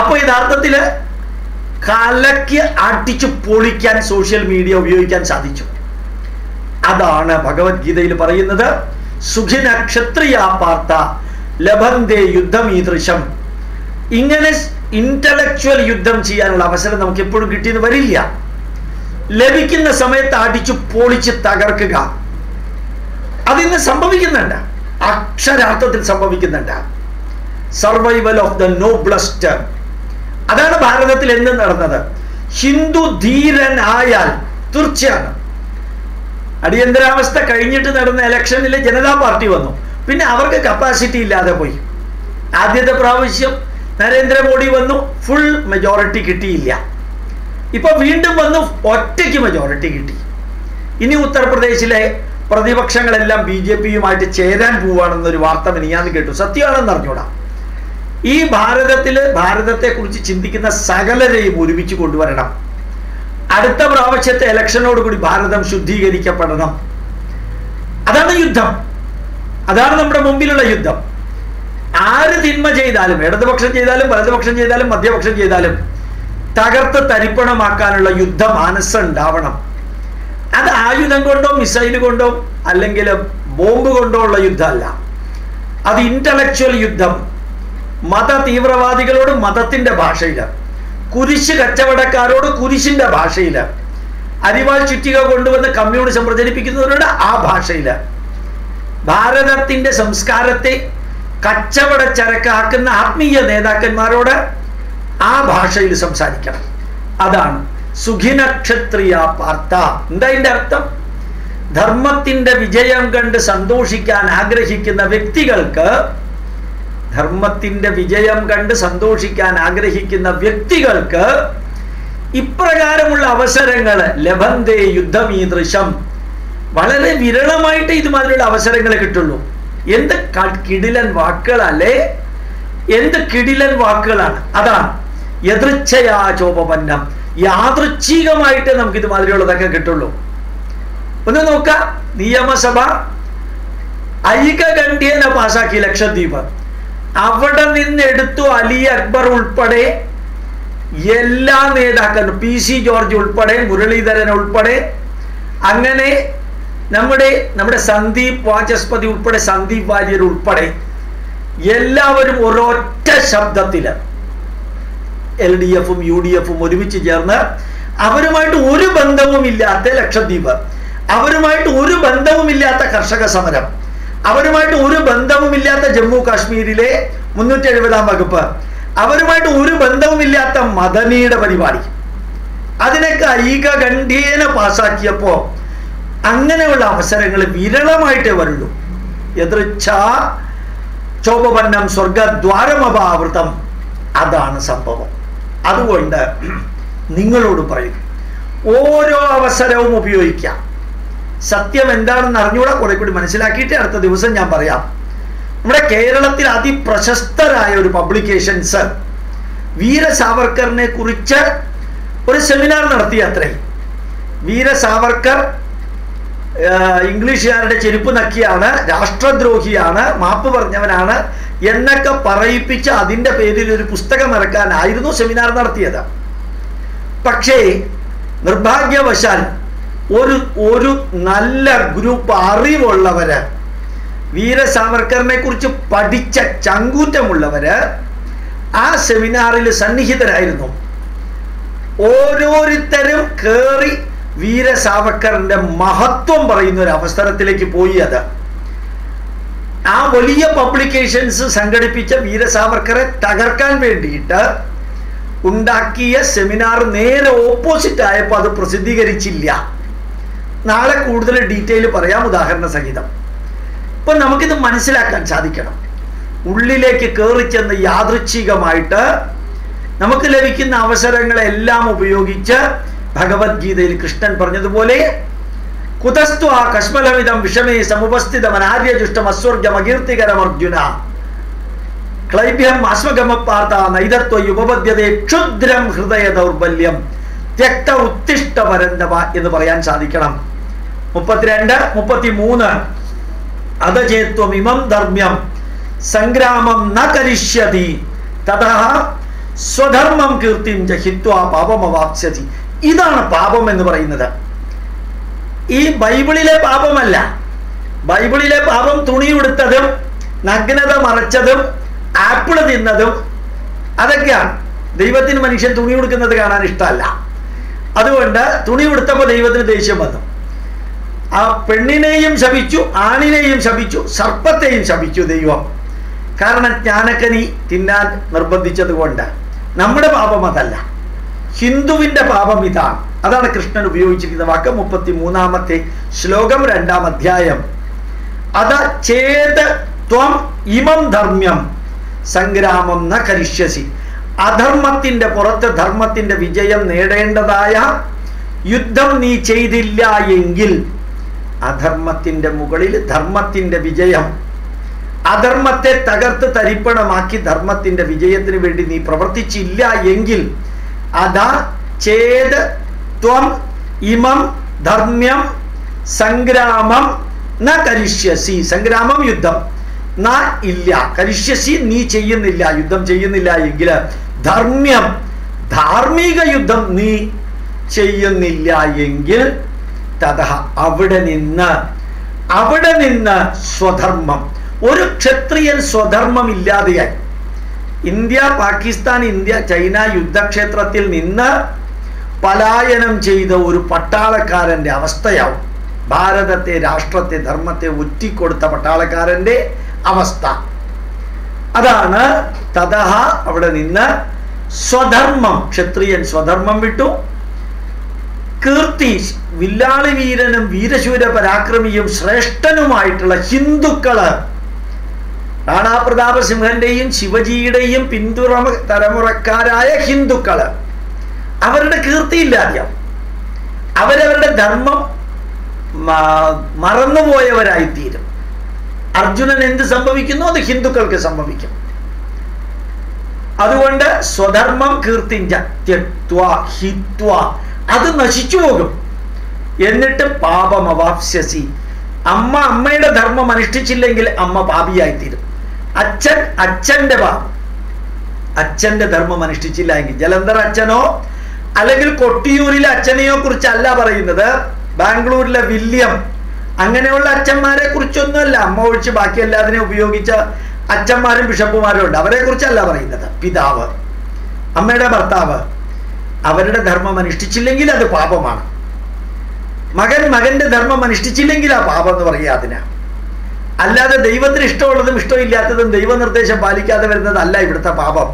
അപ്പൊ യഥാർത്ഥത്തിൽ കലക്കി അടിച്ചു പൊളിക്കാൻ സോഷ്യൽ മീഡിയ ഉപയോഗിക്കാൻ സാധിച്ചു. അതാണ് ഭഗവത്ഗീതയിൽ പറയുന്നത്. സുഖിന ക്ഷത്രിയ യുദ്ധം ഈ ദൃശ്യം ഇങ്ങനെ ഇന്റലക്ച്വൽ യുദ്ധം ചെയ്യാനുള്ള അവസരം നമുക്ക് എപ്പോഴും കിട്ടിയെന്ന് വരില്ല. ലഭിക്കുന്ന സമയത്ത് അടിച്ചു പൊളിച്ച് തകർക്കുക. അതിന്ന് സംഭവിക്കുന്നുണ്ട്. അക്ഷരാർത്ഥത്തിൽ സംഭവിക്കുന്നുണ്ട്. സർവൈവൽ ഓഫ് ദ നോബ്ലസ്റ്റ് അതാണ് ഭാരതത്തിൽ എന്ന് നടന്നത്. ഹിന്ദു ധീരൻ ആയാൽ തീർച്ചയാണ്. അടിയന്തരാവസ്ഥ കഴിഞ്ഞിട്ട് നടന്ന ഇലക്ഷനിൽ ജനതാ പാർട്ടി വന്നു. പിന്നെ അവർക്ക് കപ്പാസിറ്റി ഇല്ലാതെ പോയി. ആദ്യത്തെ പ്രാവശ്യം നരേന്ദ്രമോദി വന്നു ഫുൾ മെജോറിറ്റി കിട്ടിയില്ല. ഇപ്പൊ വീണ്ടും വന്നു ഒറ്റയ്ക്ക് മെജോറിറ്റി കിട്ടി. ഇനി ഉത്തർപ്രദേശിലെ പ്രതിപക്ഷങ്ങളെല്ലാം ബി ജെ പിയുമായിട്ട് ചേരാൻ പോവുകയാണെന്നൊരു വാർത്ത മിനിയാന്ന് കേട്ടു. സത്യമാണെന്ന് അറിഞ്ഞൂടാ. ഈ ഭാരതത്തിൽ ഭാരതത്തെ കുറിച്ച് ചിന്തിക്കുന്ന സകലരെയും ഒരുമിച്ച് കൊണ്ടുവരണം. അടുത്ത പ്രാവശ്യത്തെ ഇലക്ഷനോട് കൂടി ഭാരതം ശുദ്ധീകരിക്കപ്പെടണം. അതാണ് യുദ്ധം. അതാണ് നമ്മുടെ മുമ്പിലുള്ള യുദ്ധം. ആര് തിന്മ ചെയ്താലും ഇടതുപക്ഷം ചെയ്താലും വലതുപക്ഷം ചെയ്താലും മധ്യപക്ഷം ചെയ്താലും തകർത്ത് തരിപ്പണമാക്കാനുള്ള യുദ്ധ മനസ്സുണ്ടാവണം അത് ആയുധം കൊണ്ടോ മിസൈൽ കൊണ്ടോ അല്ലെങ്കിൽ ബോംബ് കൊണ്ടോ ഉള്ള യുദ്ധമല്ല. അത് ഇന്റലക്ച്വൽ യുദ്ധം. മത തീവ്രവാദികളോട് മതത്തിന്റെ ഭാഷയിൽ കുരിശ് കച്ചവടക്കാരോട് കുരിശിന്റെ ഭാഷയിൽ അരിവാൾ ചുറ്റിക കൊണ്ടുവന്ന് കമ്മ്യൂണിസം പ്രചരിപ്പിക്കുന്നവരോട് ആ ഭാഷയിൽ. ഭാരതത്തിന്റെ സംസ്കാരത്തെ കച്ചവട ചരക്കാക്കുന്ന ആത്മീയ നേതാക്കന്മാരോട് ആ ഭാഷയിൽ സംസാരിക്കണം. അതാണ് സുഖിന ക്ഷത്രിയ പാർത്ത എന്താ ഇതിന്റെ അർത്ഥം? ധർമ്മത്തിന്റെ വിജയം കണ്ട് സന്തോഷിക്കാൻ ആഗ്രഹിക്കുന്ന വ്യക്തികൾക്ക് ധർമ്മത്തിന്റെ വിജയം കണ്ട് സന്തോഷിക്കാൻ ആഗ്രഹിക്കുന്ന വ്യക്തികൾക്ക് ഇപ്രകാരമുള്ള അവസരങ്ങൾ ലഭന്തേ യുദ്ധമീദൃശം. വളരെ വിരളമായിട്ട് ഇതുമാതിരിയുള്ള അവസരങ്ങൾ കിട്ടുള്ളൂ. എന്ത് കിടിലൻ വാക്കുകളല്ലേ? എന്ത് കിടിലൻ വാക്കുകളാണ്? അതാണ് എതിർച്ചയാ ചോപപന്നം യാദൃച്ഛികമായിട്ട് നമുക്ക് ഇതുമാതിരിയുള്ളതൊക്കെ കിട്ടുള്ളൂ. ഒന്ന് നോക്കാം നിയമസഭ ഐകകണ്ഠ്യേന പാസാക്കി ലക്ഷദ്വീപ്. അവിടെ നിന്ന് എടുത്തു അലി അക്ബർ ഉൾപ്പെടെ എല്ലാ നേതാക്കളും പി സി ജോർജ് ഉൾപ്പെടെ മുരളീധരൻ ഉൾപ്പെടെ അങ്ങനെ നമ്മുടെ നമ്മുടെ സന്ദീപ് വാചസ്പതി ഉൾപ്പെടെ സന്ദീപ് വാര്യർ ഉൾപ്പെടെ എല്ലാവരും ഒരൊറ്റ ശബ്ദത്തിൽ എൽ ഡി എഫും യു ഡി എഫും ഒരുമിച്ച് ചേർന്ന് അവരുമായിട്ട് ഒരു ബന്ധവും ഇല്ലാത്ത ലക്ഷദ്വീപ് അവരുമായിട്ട് ഒരു ബന്ധവുമില്ലാത്ത കർഷക സമരം. അവരുമായിട്ട് ഒരു ബന്ധവുമില്ലാത്ത ജമ്മു കാശ്മീരിലെ മുന്നൂറ്റി എഴുപതാം വകുപ്പ്. അവരുമായിട്ട് ഒരു ബന്ധവുമില്ലാത്ത മദനിയുടെ പരിപാടി. അതിനൊക്കെ ഐകകണ്ഠ്യേന പാസാക്കിയപ്പോ അങ്ങനെയുള്ള അവസരങ്ങൾ വിരളമായിട്ടേ വരുള്ളൂ. എതിർച്ച ചോപപന്നം സ്വർഗദ്വാരമപാവൃതം. അതാണ് സംഭവം. അതുകൊണ്ട് നിങ്ങളോട് പറയും ഓരോ അവസരവും ഉപയോഗിക്കാം. സത്യം എന്താണെന്ന് അറിഞ്ഞുകൂടെ കുറെ കൂടി മനസ്സിലാക്കിയിട്ട് അടുത്ത ദിവസം ഞാൻ പറയാം. നമ്മുടെ കേരളത്തിൽ അതിപ്രശസ്തരായ ഒരു പബ്ലിക്കേഷൻസ് വീര സാവർക്കറിനെ കുറിച്ച് ഒരു സെമിനാർ നടത്തി അത്രേ വീര സാവർക്കർ ഇംഗ്ലീഷുകാരുടെ ചെരുപ്പ് നക്കിയാണ് രാഷ്ട്രദ്രോഹിയാണ് മാപ്പ് പറഞ്ഞവനാണ് എന്നൊക്കെ പറയിപ്പിച്ച് അതിന്റെ പേരിൽ ഒരു പുസ്തകം ഇറക്കാനായിരുന്നു സെമിനാർ നടത്തിയത്. പക്ഷേ നിർഭാഗ്യവശാൽ ഒരു ഒരു നല്ല ഗ്രൂപ്പ് അറിവുള്ളവര് വീര സാവർക്കറിനെ കുറിച്ച് പഠിച്ച ചങ്കൂറ്റമുള്ളവര് ആ സെമിനാറിൽ സന്നിഹിതരായിരുന്നു. ഓരോരുത്തരും കേറി വീര സാവർക്കറിന്റെ മഹത്വം പറയുന്ന ഒരു അവസരത്തിലേക്ക് പോയി അത്. ആ വലിയ പബ്ലിക്കേഷൻസ് സംഘടിപ്പിച്ച വീര സാവർക്കറെ തകർക്കാൻ വേണ്ടിയിട്ട് ഉണ്ടാക്കിയ സെമിനാർ നേരെ ഓപ്പോസിറ്റ് ആയപ്പോൾ അത് പ്രസിദ്ധീകരിച്ചില്ല. നാളെ കൂടുതൽ ഡീറ്റെയിൽ പറയാം ഉദാഹരണ സഹിതം ഇപ്പൊ നമുക്കിത് മനസ്സിലാക്കാൻ സാധിക്കണം. ഉള്ളിലേക്ക് കയറി ചെന്ന് യാദൃച്ഛികമായിട്ട് നമുക്ക് ലഭിക്കുന്ന അവസരങ്ങളെല്ലാം ഉപയോഗിച്ച് ഭഗവത്ഗീതയിൽ കൃഷ്ണൻ പറഞ്ഞതുപോലെ കുതസ്തു ആ കശ്മലമിതം വിഷമേ സമുപസ്ഥിതം അനാര്യജുഷ്ടം അസ്വർഗം അകീർത്തികരം അർജുന ക്ലൈബ്യം അശ്വഗമപ്പാർത്ത നൈതത്വ ഉപപദ്യതേ ക്ഷുദ്രം ഹൃദയ ദൗർബല്യം. ത്യക്ത ഉത്തിഷ്ട പരന്തവ എന്ന് പറയാൻ സാധിക്കണം. മുപ്പത്തിരണ്ട് മുപ്പത്തി മൂന്ന് അതചേത്വം ഇമം ധർമ്മ്യം. സംഗ്രാമം ന കരിഷ്യതി തഥ സ്വധർമ്മം കീർത്തിം ജഹിത്വ പാപമവാപ്സ്യതി. ഇതാണ് പാപം എന്ന് പറയുന്നത്. ഈ ബൈബിളിലെ പാപമല്ല. ബൈബിളിലെ പാപം തുണി ഉടുത്തതും നഗ്നത മറച്ചതും ആപ്പിൾ തിന്നതും അതൊക്കെയാണ്. ദൈവത്തിന് മനുഷ്യൻ തുണി ഉടുക്കുന്നത് കാണാൻ ഇഷ്ടമല്ല. അതുകൊണ്ട് തുണി ഉടുത്തപ്പോൾ ദൈവത്തിന് ദേഷ്യം വന്നു. ആ പെണ്ണിനെയും ശപിച്ചു ആണിനെയും ശപിച്ചു സർപ്പത്തെയും ശപിച്ചു ദൈവം. കാരണം ജ്ഞാനക്കനി തിന്നാൻ നിർബന്ധിച്ചത് കൊണ്ട് നമ്മുടെ പാപം അതല്ല. ഹിന്ദുവിന്റെ പാപം ഇതാണ്. അതാണ് കൃഷ്ണൻ ഉപയോഗിച്ചിരിക്കുന്ന വാക്ക്. മുപ്പത്തി മൂന്നാമത്തെ ശ്ലോകം രണ്ടാം അധ്യായം. അത ചേത് ത്വം ഇമം ധർമ്മ്യം. സംഗ്രാമം ന കരിഷ്യസി. അധർമ്മത്തിന്റെ പുറത്ത് ധർമ്മത്തിന്റെ വിജയം നേടേണ്ടതായ യുദ്ധം നീ ചെയ്തില്ല എങ്കിൽ അധർമ്മത്തിന്റെ മുകളിൽ ധർമ്മത്തിന്റെ വിജയം. അധർമ്മത്തെ തകർത്ത് തരിപ്പണമാക്കി ധർമ്മത്തിന്റെ വിജയത്തിന് വേണ്ടി നീ പ്രവർത്തിച്ചില്ല എങ്കിൽ അതാ ചേത് ത്വം ഇമം ധർമ്മ്യം സംഗ്രാമം ന കരിഷ്യസി. സംഗ്രാമം യുദ്ധം. ന ഇല്ല. കരിഷ്യസി നീ ചെയ്യുന്നില്ല. യുദ്ധം ചെയ്യുന്നില്ല എങ്കിൽ ധർമ്മ്യം ധാർമ്മിക യുദ്ധം നീ ചെയ്യുന്നില്ല എങ്കിൽ തഥ അവിടെ നിന്ന് അവിടെ നിന്ന് സ്വധർമ്മം. ഒരു ക്ഷത്രിയൻ സ്വധർമ്മം ഇല്ലാതെയായി. ഇന്ത്യ പാകിസ്ഥാൻ ഇന്ത്യ ചൈന യുദ്ധക്ഷേത്രത്തിൽ നിന്ന് പലായനം ചെയ്ത ഒരു പട്ടാളക്കാരന്റെ അവസ്ഥയാവും. ഭാരതത്തെ രാഷ്ട്രത്തെ ധർമ്മത്തെ ഒറ്റിക്കൊടുത്ത പട്ടാളക്കാരന്റെ അവസ്ഥ. അതാണ് തതഹ അവിടെ നിന്ന് സ്വധർമ്മം ക്ഷത്രിയൻ സ്വധർമ്മം വിട്ടു. കീർത്തി വില്ലാളി വീരനും വീരശൂര പരാക്രമിയും ശ്രേഷ്ഠനുമായിട്ടുള്ള ഹിന്ദുക്കൾ റാണാപ്രതാപ സിംഹന്റെയും ശിവജിയുടെയും പിന്തുറ തലമുറക്കാരായ ഹിന്ദുക്കൾ അവരുടെ കീർത്തിയില്ലാതെയാവും. അവരവരുടെ ധർമ്മം മറന്നുപോയവരായി തീരും അർജുനൻ എന്ത് സംഭവിക്കുന്നു? അത് ഹിന്ദുക്കൾക്ക് സംഭവിക്കും. അതുകൊണ്ട് സ്വധർമ്മം ത്യക്വ ഹിത്വ അത് നശിച്ചു പോകും. എന്നിട്ട് പാപം അവാപ്സ്യസി അമ്മ അമ്മയുടെ ധർമ്മം അനുഷ്ഠിച്ചില്ലെങ്കിൽ അമ്മ പാപിയായിത്തീരും. അച്ഛൻ അച്ഛന്റെ വാ. അച്ഛന്റെ ധർമ്മം അനുഷ്ഠിച്ചില്ല എങ്കിൽ ജലന്ധർ അച്ഛനോ അല്ലെങ്കിൽ കൊട്ടിയൂരിലെ അച്ഛനെയോ കുറിച്ചല്ല പറയുന്നത്. ബാംഗ്ലൂരിലെ വില്യം. അങ്ങനെയുള്ള അച്ഛന്മാരെ കുറിച്ചൊന്നുമല്ല. അമ്മ ഒഴിച്ച് ബാക്കി എല്ലാത്തിനെ ഉപയോഗിച്ച അച്ഛന്മാരും ബിഷപ്പുമാരും ഉണ്ട്. അവരെ കുറിച്ചല്ല പറയുന്നത്. പിതാവ്. അമ്മയുടെ ഭർത്താവ്. അവരുടെ ധർമ്മം അനുഷ്ഠിച്ചില്ലെങ്കിൽ അത് പാപമാണ്. മകൻ മകന്റെ ധർമ്മം അനുഷ്ഠിച്ചില്ലെങ്കിൽ ആ പാപം എന്ന് പറയുക അതിന്. അല്ലാതെ ദൈവത്തിന് ഇഷ്ടമുള്ളതും ഇഷ്ടമില്ലാത്തതും ദൈവനിർദ്ദേശം പാലിക്കാതെ വരുന്നതല്ല ഇവിടുത്തെ പാപം.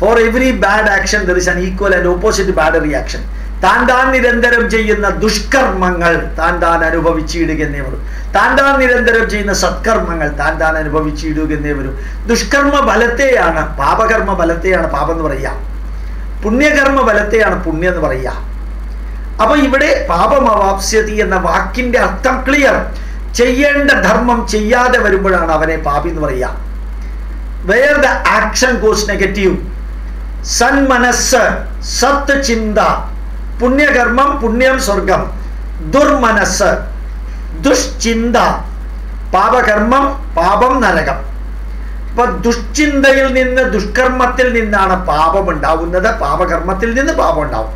For every bad action there is an equal and opposite bad reaction താൻ താൻ നിരന്തരം ചെയ്യുന്ന ദുഷ്കർമ്മങ്ങൾ താൻ താൻ അനുഭവിച്ചിടുകയെന്നേ വരും. താൻ താൻ നിരന്തരം ചെയ്യുന്ന സത്കർമ്മങ്ങൾ താൻ താൻ അനുഭവിച്ചിടുകയെന്നേ വരും. ദുഷ്കർമ്മ ബലത്തെയാണ് പാപകർമ്മ ബലത്തെയാണ് പാപം എന്ന് പറയുക. പുണ്യകർമ്മ ബലത്തെയാണ് പുണ്യം എന്ന് പറയുക. അപ്പൊ ഇവിടെ പാപമവാപ്സ്യതി എന്ന വാക്കിന്റെ അർത്ഥം ക്ലിയർ ചെയ്യേണ്ട ധർമ്മം ചെയ്യാതെ വരുമ്പോഴാണ് അവനെ പാപി എന്ന് പറയുക. Where the action cause negative സന്മനസ് സത് ചിന്ത പുണ്യകർമ്മം പുണ്യം സ്വർഗം. ദുർമനസ് ദുഷ്ചിന്ത പാപകർമ്മം പാപം നരകം. ഇപ്പൊ ദുഷ്ചിന്തയിൽ നിന്ന് ദുഷ്കർമ്മത്തിൽ നിന്നാണ് പാപം ഉണ്ടാവുന്നത്. പാപകർമ്മത്തിൽ നിന്ന് പാപം ഉണ്ടാവും.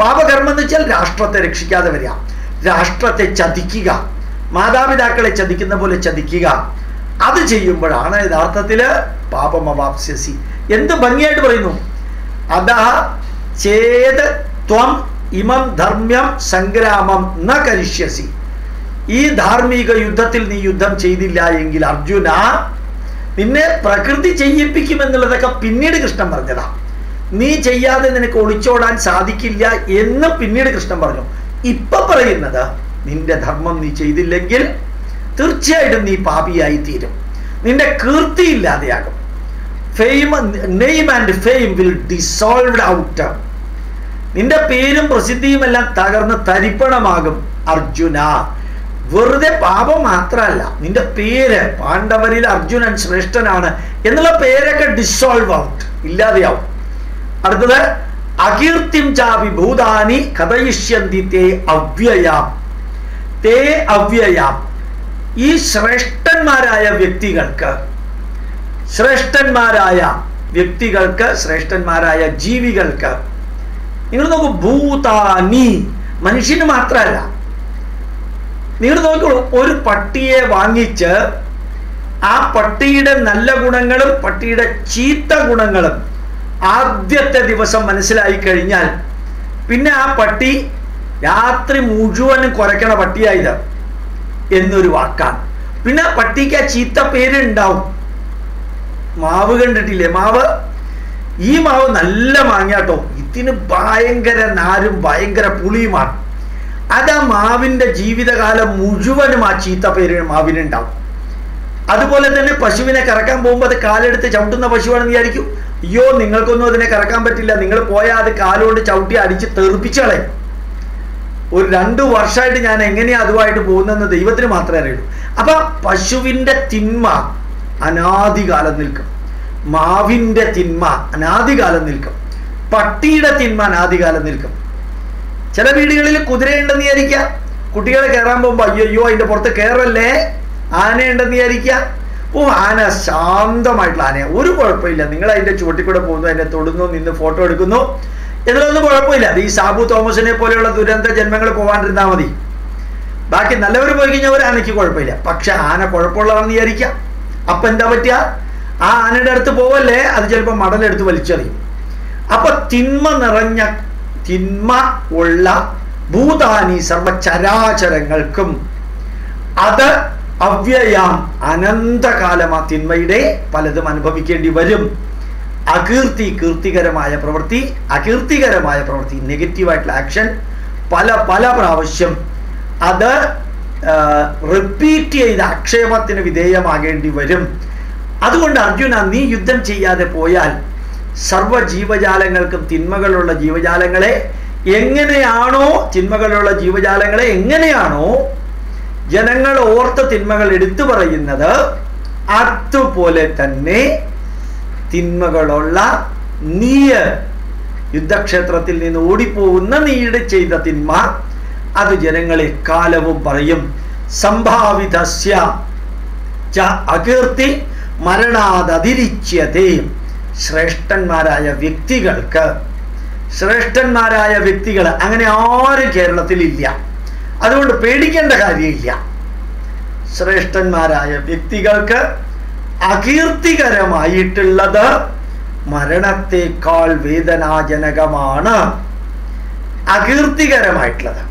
പാപകർമ്മം എന്ന് വെച്ചാൽ രാഷ്ട്രത്തെ രക്ഷിക്കാതെ വരിക. രാഷ്ട്രത്തെ ചതിക്കുക. മാതാപിതാക്കളെ ചതിക്കുന്ന പോലെ ചതിക്കുക. അത് ചെയ്യുമ്പോഴാണ് യഥാർത്ഥത്തിൽ പാപമവാപ്സ്യസി എന്ത് ഭംഗിയായിട്ട് പറയുന്നു? അതാ ചേത് ത്വം ഇമം ധർമ്മ്യം സംഗ്രാമം ന കരിഷ്യസി. ഈ ധാർമ്മിക യുദ്ധത്തിൽ നീ യുദ്ധം ചെയ്തില്ല എങ്കിൽ അർജുന നിന്നെ പ്രകൃതി ചെയ്യിപ്പിക്കുമെന്നുള്ളതൊക്കെ പിന്നീട് കൃഷ്ണൻ പറഞ്ഞതാ. നീ ചെയ്യാതെ നിനക്ക് ഒളിച്ചോടാൻ സാധിക്കില്ല എന്ന് പിന്നീട് കൃഷ്ണൻ പറഞ്ഞു. ഇപ്പൊ പറയുന്നത് നിന്റെ ധർമ്മം നീ ചെയ്തില്ലെങ്കിൽ തീർച്ചയായിട്ടും നീ പാപിയായി തീരും നിന്റെ കീർത്തി ഇല്ലാതെയാകും. Fame name and fame will dissolved out നിന്റെ പേരും പ്രസിദ്ധിയും എല്ലാം തകർന്ന് തരിപ്പണമാകും അർജുന. വെറുതെ പാപം മാത്രമല്ല നിന്റെ പേര് പാണ്ഡവരിൽ അർജുനൻ ശ്രേഷ്ഠനാണ് എന്നുള്ള പേരൊക്കെ ഡിസോൾവ് ഔട്ട് ഇല്ലാതെയാവും. അടുത്തത് അകീർത്തിം ചാപി ഭൂതാനി കഥയിഷ്യന്തി തേ അവ്യയാം. തേ അവ്യയാം. ഈ ശ്രേഷ്ഠന്മാരായ വ്യക്തികൾക്ക് ശ്രേഷ്ഠന്മാരായ വ്യക്തികൾക്ക് ശ്രേഷ്ഠന്മാരായ ജീവികൾക്ക് നിങ്ങൾ നോക്കൂ ഭൂതാനി മനുഷ്യന് മാത്രമല്ല. നിങ്ങൾ നോക്കൂ ഒരു പട്ടിയെ വാങ്ങിച്ച് ആ പട്ടിയുടെ നല്ല ഗുണങ്ങളും പട്ടിയുടെ ചീത്ത ഗുണങ്ങളും ആദ്യത്തെ ദിവസം മനസ്സിലായി കഴിഞ്ഞാൽ പിന്നെ ആ പട്ടി രാത്രി മുഴുവനും കുറയ്ക്കണ പട്ടിയായത് എന്നൊരു വാക്കാണ്. പിന്നെ പട്ടിക്ക് ആ ചീത്ത പേരുണ്ടാവും. മാവ് കണ്ടിട്ടില്ലേ? മാവ്? ഈ മാവ് നല്ല മാങ്ങാട്ടോ ഇതിന് ഭയങ്കര നാരും ഭയങ്കര പുളിയുമാണ്. അത് ആ മാവിന്റെ ജീവിതകാലം മുഴുവനും ആ ചീത്ത പേര് മാവിനുണ്ടാവും. അതുപോലെ തന്നെ പശുവിനെ കറക്കാൻ പോകുമ്പോൾ അത് കാലെടുത്ത് ചവിട്ടുന്ന പശുവാണെന്ന് വിചാരിക്കും. അയ്യോ നിങ്ങൾക്കൊന്നും അതിനെ കറക്കാൻ പറ്റില്ല. നിങ്ങൾ പോയാൽ അത് കാലുകൊണ്ട് ചവിട്ടി അടിച്ച് തെറിപ്പിച്ചളയും. ഒരു രണ്ടു വർഷമായിട്ട് ഞാൻ എങ്ങനെയാ അതുമായിട്ട് പോകുന്നതെന്ന് ദൈവത്തിന് മാത്രമേ അറിയുള്ളൂ അപ്പൊ പശുവിന്റെ തിന്മ അനാദികാലം നിൽക്കും. മാവിന്റെ തിന്മ അനാദികാലം നിൽക്കും. പട്ടിയുടെ തിന്മ അനാദികാലം നിൽക്കും. ചില വീടുകളിൽ കുതിരയുണ്ടെന്ന് വിചാരിക്കുക. കുട്ടികളെ കയറാൻ പോകുമ്പോ അയ്യോ അതിന്റെ പുറത്ത് കയറല്ലേ? ആനയുണ്ടെന്ന് വിചാരിക്കുക. ഓ ആന ശാന്തമായിട്ടുള്ള ആനയാണ് ഒരു കുഴപ്പമില്ല. നിങ്ങൾ അതിന്റെ ചുവട്ടിൽ കൂടെ പോകുന്നു അതിനെ തൊടുന്നു നിന്ന് ഫോട്ടോ എടുക്കുന്നു. ഇതിലൊന്നും കുഴപ്പമില്ല. ഈ സാബു തോമസിനെ പോലെയുള്ള ദുരന്ത ജന്മങ്ങൾ പോകാണ്ടിരുന്നാൽ മതി. ബാക്കി നല്ലവർ പോയി കഴിഞ്ഞാൽ ഒരു ആനയ്ക്ക് കുഴപ്പമില്ല. പക്ഷെ ആന കുഴപ്പമുള്ളതാണെന്ന് വിചാരിക്കാം. അപ്പൊ എന്താ പറ്റുക? ആ ആനയുടെ അടുത്ത് പോവല്ലേ? അത് ചിലപ്പോൾ മടലെടുത്ത് വലിച്ചെറിയും. അപ്പൊ തിന്മ നിറഞ്ഞ തിന്മ ഉള്ള ഭൂതാനി സർവചരാചരങ്ങൾക്കും അത് അവ്യയാം അനന്തകാലം ആ തിന്മയുടെ പലതും അനുഭവിക്കേണ്ടി വരും. അകീർത്തി കീർത്തികരമായ പ്രവൃത്തി അകീർത്തികരമായ പ്രവൃത്തി നെഗറ്റീവായിട്ടുള്ള ആക്ഷൻ പല പല പ്രാവശ്യം അത് റിപ്പീറ്റ് ചെയ്ത് ആക്ഷേപത്തിന് വിധേയമാകേണ്ടി വരും. അതുകൊണ്ട് അർജുന നീ യുദ്ധം ചെയ്യാതെ പോയാൽ സർവ ജീവജാലങ്ങൾക്കും തിന്മകളുള്ള ജീവജാലങ്ങളെ എങ്ങനെയാണോ തിന്മകളുള്ള ജീവജാലങ്ങളെ എങ്ങനെയാണോ ജനങ്ങൾ ഓർത്ത തിന്മകൾ എടുത്തു പറയുന്നത് അതുപോലെ തന്നെ തിന്മകളുള്ള നീയ. യുദ്ധക്ഷേത്രത്തിൽ നിന്ന് ഓടിപ്പോകുന്ന നീയുടെ ചെയ്ത തിന്മ. അത് ജനങ്ങളെ കാലവും പറയും. സംഭാവിതസ്യ. അകീർത്തി മരണാതതിരിച്യതേ. ശ്രേഷ്ഠന്മാരായ വ്യക്തികൾക്ക്. ശ്രേഷ്ഠന്മാരായ വ്യക്തികൾ അങ്ങനെ ആരും കേരളത്തിൽ ഇല്ല. അതുകൊണ്ട് പേടിക്കേണ്ട കാര്യമില്ല. ശ്രേഷ്ഠന്മാരായ വ്യക്തികൾക്ക് അകീർത്തികരമായിട്ടുള്ളത് മരണത്തെക്കാൾ വേദനാജനകമാണ്. അകീർത്തികരമായിട്ടുള്ളത്.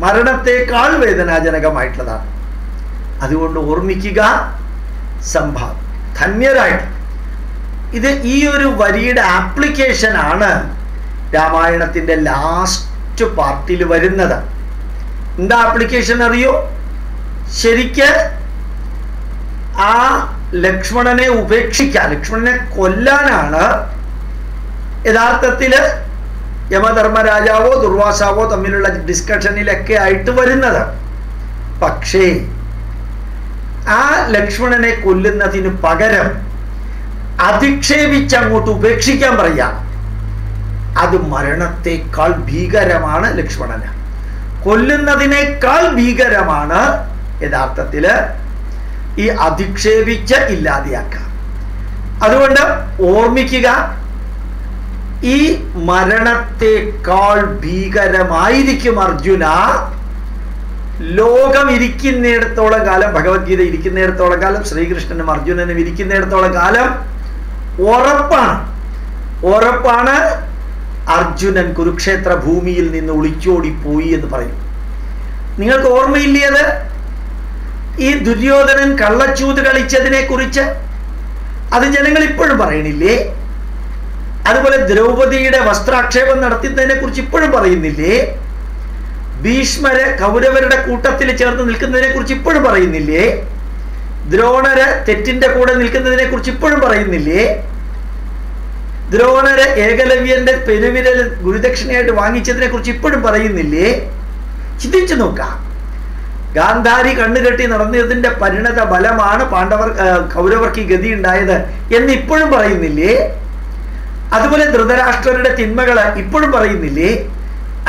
മരണത്തെക്കാൾ വേദനാജനകമായിട്ടുള്ളതാണ്. അതുകൊണ്ട് ഓർമ്മിക്കുക സംഭവം ധന്യരായിട്ട്. ഇത് ഈ ഒരു വരിയുടെ ആപ്ലിക്കേഷനാണ് രാമായണത്തിന്റെ ലാസ്റ്റ് പാർട്ടിൽ വരുന്നത്. എന്താ ആപ്ലിക്കേഷൻ അറിയോ? ശരിക്ക് ആ ലക്ഷ്മണനെ ഉപേക്ഷിക്കാൻ ലക്ഷ്മണനെ കൊല്ലാനാണ് യഥാർത്ഥത്തിൽ യമധർമ്മരാജാവോ ദുർവാസാവോ തമ്മിലുള്ള ഡിസ്കഷനിലൊക്കെ ആയിട്ട് വരുന്നത്. പക്ഷേ ആ ലക്ഷ്മണനെ കൊല്ലുന്നതിന് പകരം അധിക്ഷേപിച്ച് അങ്ങോട്ട് ഉപേക്ഷിക്കാൻ പറയാ അത് മരണത്തെക്കാൾ ഭീകരമാണ് ലക്ഷ്മണന്. കൊല്ലുന്നതിനേക്കാൾ ഭീകരമാണ് യഥാർത്ഥത്തിൽ ഈ അധിക്ഷേപിച്ച് ഇല്ലാതെയാക്കുക അതുകൊണ്ട് ഓർമ്മിക്കുക ഈ മരണത്തെക്കാൾ ഭീകരമായിരിക്കും അർജുന. ലോകം ഇരിക്കുന്നിടത്തോളം കാലം ഭഗവത്ഗീത ഇരിക്കുന്നിടത്തോളം കാലം ശ്രീകൃഷ്ണനും അർജുനനും ഇരിക്കുന്നിടത്തോളം കാലം ഉറപ്പാണ്. ഉറപ്പാണ് അർജുനൻ കുരുക്ഷേത്ര ഭൂമിയിൽ നിന്ന് ഒളിച്ചോടിപ്പോയി എന്ന് പറയും. നിങ്ങൾക്ക് ഓർമ്മയില്ലേ ഈ ദുര്യോധനൻ കള്ളച്ചൂത് കളിച്ചതിനെ കുറിച്ച് അത് ജനങ്ങൾ ഇപ്പോഴും പറയണില്ലേ അതുപോലെ ദ്രൗപദിയുടെ വസ്ത്രാക്ഷേപം നടത്തിയതിനെ കുറിച്ച് ഇപ്പോഴും പറയുന്നില്ലേ? ഭീഷ്മര് കൗരവരുടെ കൂട്ടത്തിൽ ചേർന്ന് നിൽക്കുന്നതിനെ കുറിച്ച് ഇപ്പോഴും പറയുന്നില്ലേ? ദ്രോണര് തെറ്റിന്റെ കൂടെ നിൽക്കുന്നതിനെ കുറിച്ച് ഇപ്പോഴും പറയുന്നില്ലേ? ദ്രോണര് ഏകലവ്യന്റെ പെരുവിരൽ ഗുരുദക്ഷിണയായിട്ട് വാങ്ങിച്ചതിനെ കുറിച്ച് ഇപ്പോഴും പറയുന്നില്ലേ? ചിന്തിച്ചു നോക്കാം. ഗാന്ധാരി കണ്ണുകെട്ടി നടന്നതിന്റെ പരിണത ഫലമാണ് പാണ്ഡവർ കൗരവർക്ക് ഈ ഗതി ഉണ്ടായത് എന്ന് ഇപ്പോഴും പറയുന്നില്ലേ? അതുപോലെ ധൃതരാഷ്ട്രരുടെ തിന്മകൾ ഇപ്പോഴും പറയുന്നില്ലേ?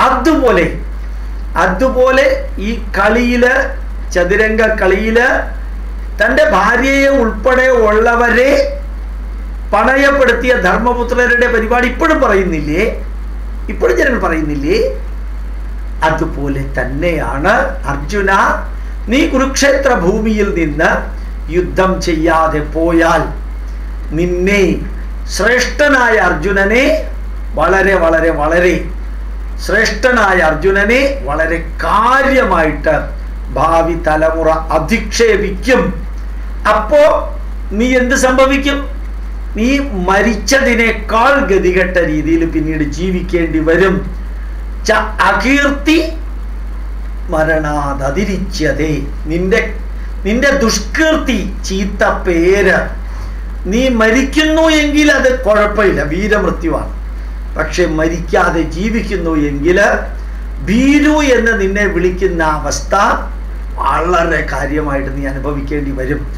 അതുപോലെ അതുപോലെ ഈ കളിയിൽ ചതുരംഗ കളിയിൽ തന്റെ ഭാര്യയെ ഉൾപ്പെടെ ഉള്ളവരെ പണയപ്പെടുത്തിയ ധർമ്മപുത്രരുടെ പരിപാടി ഇപ്പോഴും പറയുന്നില്ലേ? ഇപ്പോഴും ജനങ്ങൾ പറയുന്നില്ലേ? അതുപോലെ തന്നെയാണ് അർജുന നീ കുരുക്ഷേത്ര ഭൂമിയിൽ നിന്ന് യുദ്ധം ചെയ്യാതെ പോയാൽ നിന്നെ ശ്രേഷ്ഠനായ അർജുനനെ വളരെ വളരെ വളരെ ശ്രേഷ്ഠനായ അർജുനനെ വളരെ കാര്യമായിട്ട് ഭാവി തലമുറ അധിക്ഷേപിക്കും. അപ്പോ നീ എന്ത് സംഭവിക്കും? നീ മരിച്ചതിനേക്കാൾ ഗതികെട്ട രീതിയിൽ പിന്നീട് ജീവിക്കേണ്ടി വരും. ച അകീർത്തി മരണാതതിരിച്ചതേ. നിന്റെ നിന്റെ ദുഷ്കീർത്തി ചീത്ത പേര്. നീ മരിക്കുന്നു എങ്കിൽ അത് കുഴപ്പമില്ല വീരമൃത്യുവാണ്. പക്ഷെ മരിക്കാതെ ജീവിക്കുന്നു എങ്കിൽ ഭീരു എന്ന് നിന്നെ വിളിക്കുന്ന അവസ്ഥ വളരെ കാര്യമായിട്ട് നീ അനുഭവിക്കേണ്ടി വരും.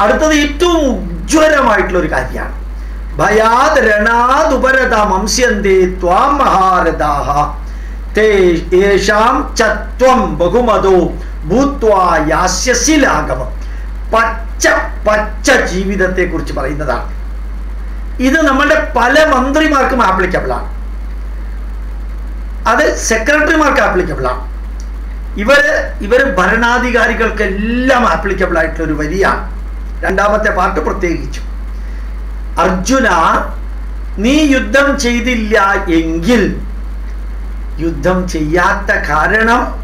അടുത്തത് ഏറ്റവും ഉജ്ജ്വലമായിട്ടുള്ള ഒരു കാര്യമാണ്. ഭയാത് രണാതുപരത മംസ്യന്തേ ത്വാം മഹാരഥാഹ. തേ യേഷാം ചത്വം ബഹുമതോ ഭൂത്വാ യാസ്യസി ലാഘവം പച്ച പച്ച ജീവിതത്തെ കുറിച്ച് പറയുന്നതാണ്. ഇത് നമ്മളുടെ പല മന്ത്രിമാർക്കും ആപ്ലിക്കബിൾ ആണ്. അത് സെക്രട്ടറിമാർക്ക് ആപ്ലിക്കബിൾ ആണ്. ഇവർ ഇവർ ഭരണാധികാരികൾക്കെല്ലാം ആപ്ലിക്കബിൾ ആയിട്ടുള്ള ഒരു വരിയാണ്. രണ്ടാമത്തെ പാർട്ട് പ്രത്യേകിച്ചു. അർജുന നീ യുദ്ധം ചെയ്തില്ല എങ്കിൽ യുദ്ധം ചെയ്യാത്ത കാരണം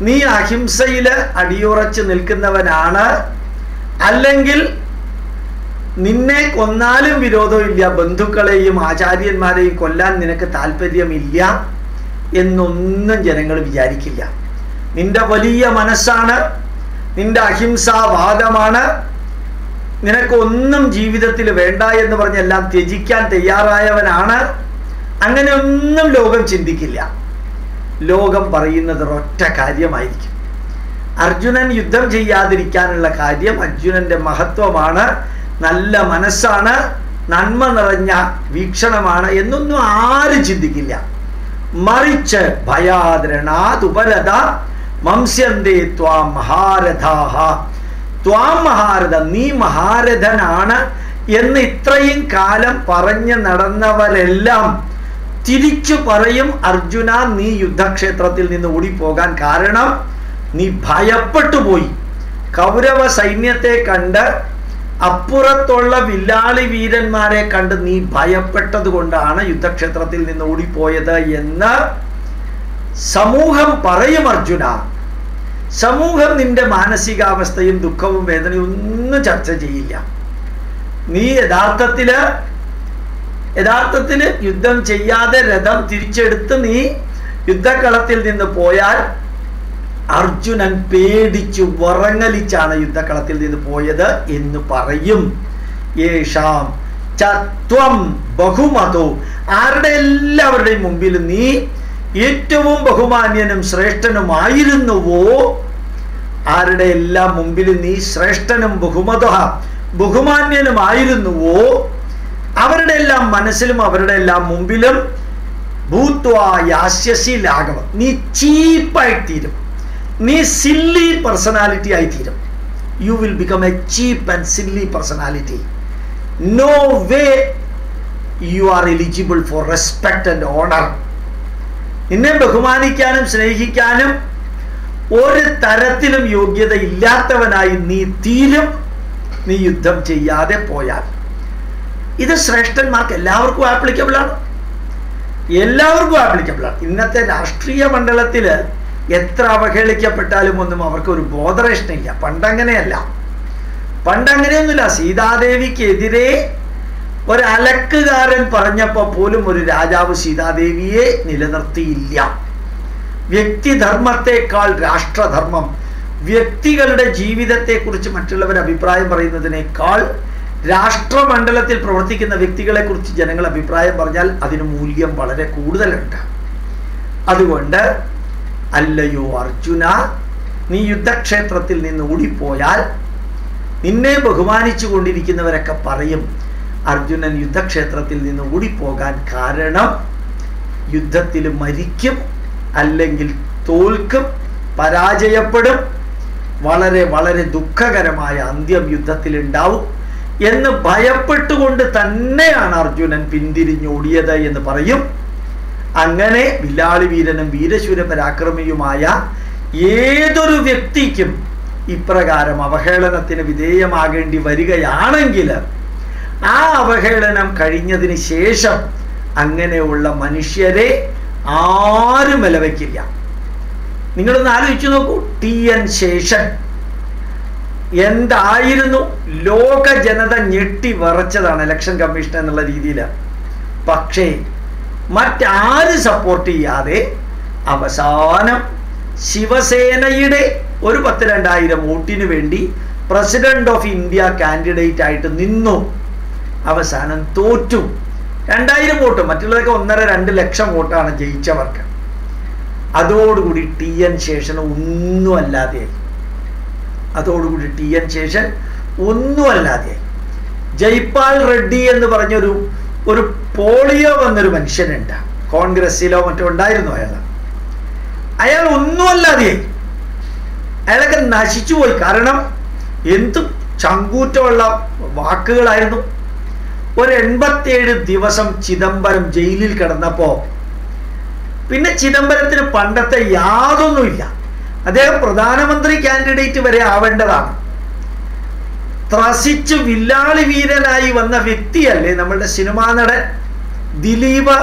നീ അഹിംസയിൽ അടിയുറച്ച് നിൽക്കുന്നവനാണ്. അല്ലെങ്കിൽ നിന്നെ കൊന്നാലും വിരോധമില്ല. ബന്ധുക്കളെയും ആചാര്യന്മാരെയും കൊല്ലാൻ നിനക്ക് താല്പര്യമില്ല എന്നൊന്നും ജനങ്ങൾ വിചാരിക്കില്ല. നിന്റെ വലിയ മനസ്സാണ്. നിന്റെ അഹിംസാവാദമാണ്. നിനക്കൊന്നും ജീവിതത്തിൽ വേണ്ട എന്ന് പറഞ്ഞെല്ലാം ത്യജിക്കാൻ തയ്യാറായവനാണ്. അങ്ങനെ ഒന്നും ലോകം ചിന്തിക്കില്ല. ലോകം പറയുന്നത് ഒറ്റ കാര്യമായിരിക്കും. അർജുനൻ യുദ്ധം ചെയ്യാതിരിക്കാനുള്ള കാര്യം അർജുനന്റെ മഹത്വമാണ് നല്ല മനസ്സാണ് നന്മ നിറഞ്ഞ വീക്ഷണമാണ് എന്നൊന്നും ആരും ചിന്തിക്കില്ല. മറിച്ച് ഭയാദ്രണാതുപരത മംസ്യന്തേ ത്വാം മഹാരഥാഹ. ത്വാം മഹാരഥ നീ മഹാരഥനാണ് എന്ന് ഇത്രയും കാലം പറഞ്ഞു നടന്നവരെല്ലാം തിരിച്ചു പറയും അർജുന നീ യുദ്ധക്ഷേത്രത്തിൽ നിന്ന് ഓടിപ്പോകാൻ കാരണം നീ ഭയപ്പെട്ടു പോയി. കൗരവ സൈന്യത്തെ കണ്ട് അപ്പുറത്തുള്ള വില്ലാളി വീരന്മാരെ കണ്ട് നീ ഭയപ്പെട്ടത് കൊണ്ടാണ് യുദ്ധക്ഷേത്രത്തിൽ നിന്ന് ഓടിപ്പോയത് എന്ന് സമൂഹം പറയും അർജുന. സമൂഹം നിന്റെ മാനസികാവസ്ഥയും ദുഃഖവും വേദനയും ഒന്നും ചർച്ച ചെയ്യില്ല. നീ യഥാർത്ഥത്തിൽ യഥാർത്ഥത്തിൽ യുദ്ധം ചെയ്യാതെ രഥം തിരിച്ചെടുത്ത് നീ യുദ്ധക്കളത്തിൽ നിന്ന് പോയാൽ അർജുനൻ പേടിച്ചു വറങ്ങലിച്ചാണ് യുദ്ധക്കളത്തിൽ നിന്ന് പോയത് എന്ന് പറയും. യേഷാം ചത്വം ബഹുമതോ. ആരുടെ എല്ലാവരുടെയും മുമ്പിൽ നീ ഏറ്റവും ബഹുമാന്യനും ശ്രേഷ്ഠനുമായിരുന്നുവോ? ആരുടെ എല്ലാം മുമ്പിൽ നീ ശ്രേഷ്ഠനും ബഹുമത ബഹുമാന്യനുമായിരുന്നുവോ? അവരുടെ എല്ലാം മനസ്സിലും അവരുടെ എല്ലാം മുമ്പിലും ഭൂത്വാശ്യസി ലാഘവം. നീ ചീപ്പായി തീരും. നീ സില്ലി പേഴ്സണാലിറ്റി ആയി തീരും. You will become a cheap and silly personality no way you are eligible for respect and honour നിന്നെ ബഹുമാനിക്കാനും സ്നേഹിക്കാനും ഒരു തരത്തിലും യോഗ്യത ഇല്ലാത്തവനായി നീ തീരും. നീ യുദ്ധം ചെയ്യാതെ പോയാൽ. ഇത് ശ്രേഷ്ഠന്മാർക്ക് എല്ലാവർക്കും ആപ്ലിക്കബിൾ ആണ്. എല്ലാവർക്കും ആപ്ലിക്കബിൾ ആണ്. ഇന്നത്തെ രാഷ്ട്രീയ മണ്ഡലത്തിൽ എത്ര അവഹേളിക്കപ്പെട്ടാലും ഒന്നും അവർക്ക് ഒരു ബോധറേഷനില്ല പണ്ടങ്ങനെയല്ല. പണ്ടങ്ങനെയൊന്നുമില്ല. സീതാദേവിക്കെതിരെ ഒരു അലക്കുകാരൻ പറഞ്ഞപ്പോൾ പോലും ഒരു രാജാവ് സീതാദേവിയെ നിലനിർത്തിയില്ല. വ്യക്തിധർമ്മത്തെക്കാൾ രാഷ്ട്രധർമ്മം വ്യക്തികളുടെ ജീവിതത്തെക്കുറിച്ച് മറ്റുള്ളവർ അഭിപ്രായം പറയുന്നതിനേക്കാൾ രാഷ്ട്രമണ്ഡലത്തിൽ പ്രവർത്തിക്കുന്ന വ്യക്തികളെ കുറിച്ച് ജനങ്ങൾ അഭിപ്രായം പറഞ്ഞാൽ അതിന് മൂല്യം വളരെ കൂടുതലുണ്ട്. അതുകൊണ്ട് അല്ലയോ അർജുന നീ യുദ്ധക്ഷേത്രത്തിൽ നിന്ന് ഓടിപ്പോയാൽ നിന്നെ ബഹുമാനിച്ചു കൊണ്ടിരിക്കുന്നവരൊക്കെ പറയും അർജുനൻ യുദ്ധക്ഷേത്രത്തിൽ നിന്ന് ഓടിപ്പോകാൻ കാരണം യുദ്ധത്തിൽ മരിക്കും അല്ലെങ്കിൽ തോൽക്കും പരാജയപ്പെടും വളരെ വളരെ ദുഃഖകരമായ അന്ത്യം യുദ്ധത്തിൽ ഉണ്ടാവും എന്ന് ഭയപ്പെട്ടുകൊണ്ട് തന്നെയാണ് അർജുനൻ പിന്തിരിഞ്ഞോടിയത് എന്ന് പറയും. അങ്ങനെ വില്ലാളി വീരനും വീരശൂരപരാക്രമിയുമായ ഏതൊരു വ്യക്തിക്കും ഇപ്രകാരം അവഹേളനത്തിന് വിധേയമാകേണ്ടി വരികയാണെങ്കിൽ ആ അവഹേളനം കഴിഞ്ഞതിന് ശേഷം അങ്ങനെയുള്ള മനുഷ്യരെ ആരും വിലവയ്ക്കില്ല. നിങ്ങളൊന്ന് ആലോചിച്ചു നോക്കൂ. T N Seshan. എന്തായിരുന്നു? ലോക ജനത ഞെട്ടി വറച്ചതാണ് ഇലക്ഷൻ കമ്മീഷൻ എന്നുള്ള രീതിയിൽ പക്ഷേ മറ്റാര് സപ്പോർട്ട് ചെയ്യാതെ അവസാനം ശിവസേനയുടെ ഒരു പത്ത് രണ്ടായിരം വോട്ടിന് വേണ്ടി പ്രസിഡന്റ് ഓഫ് ഇന്ത്യ കാൻഡിഡേറ്റ് ആയിട്ട് നിന്നു. അവസാനം തോറ്റു. രണ്ടായിരം വോട്ട് മറ്റുള്ളതൊക്കെ ഒന്നര രണ്ട് ലക്ഷം വോട്ടാണ് ജയിച്ചവർക്ക്. അതോടുകൂടി ടി എൻ ശേഷൻ ഒന്നും അല്ലാതെയായി അതോടുകൂടി ടി എൻ ശേഷൻ ഒന്നുമല്ലാതെ ജയ്പാൽ റെഡ്ഡി എന്ന് പറഞ്ഞൊരു ഒരു പോളിയോ വന്നൊരു മനുഷ്യനുണ്ട്. കോൺഗ്രസ്സിലോ മറ്റോ ഉണ്ടായിരുന്നു അയാൾ. അയാൾ ഒന്നും അല്ലാതെയായി അയാളൊക്കെ നശിച്ചുപോയി കാരണം എന്ത് ചങ്കൂറ്റമുള്ള വാക്കുകളായിരുന്നു. ഒരു എൺപത്തിയേഴ് ദിവസം ചിദംബരം ജയിലിൽ കിടന്നപ്പോ പിന്നെ ചിദംബരത്തിന് പണ്ടത്തെ യാതൊന്നുമില്ല. അദ്ദേഹം പ്രധാനമന്ത്രി കാൻഡിഡേറ്റ് വരെ ആവേണ്ടതാണ്. ത്രസിച്ച് വില്ലാളി വീരനായി വന്ന വ്യക്തിയല്ലേ നമ്മളുടെ സിനിമാ നടൻ? ദിലീപ്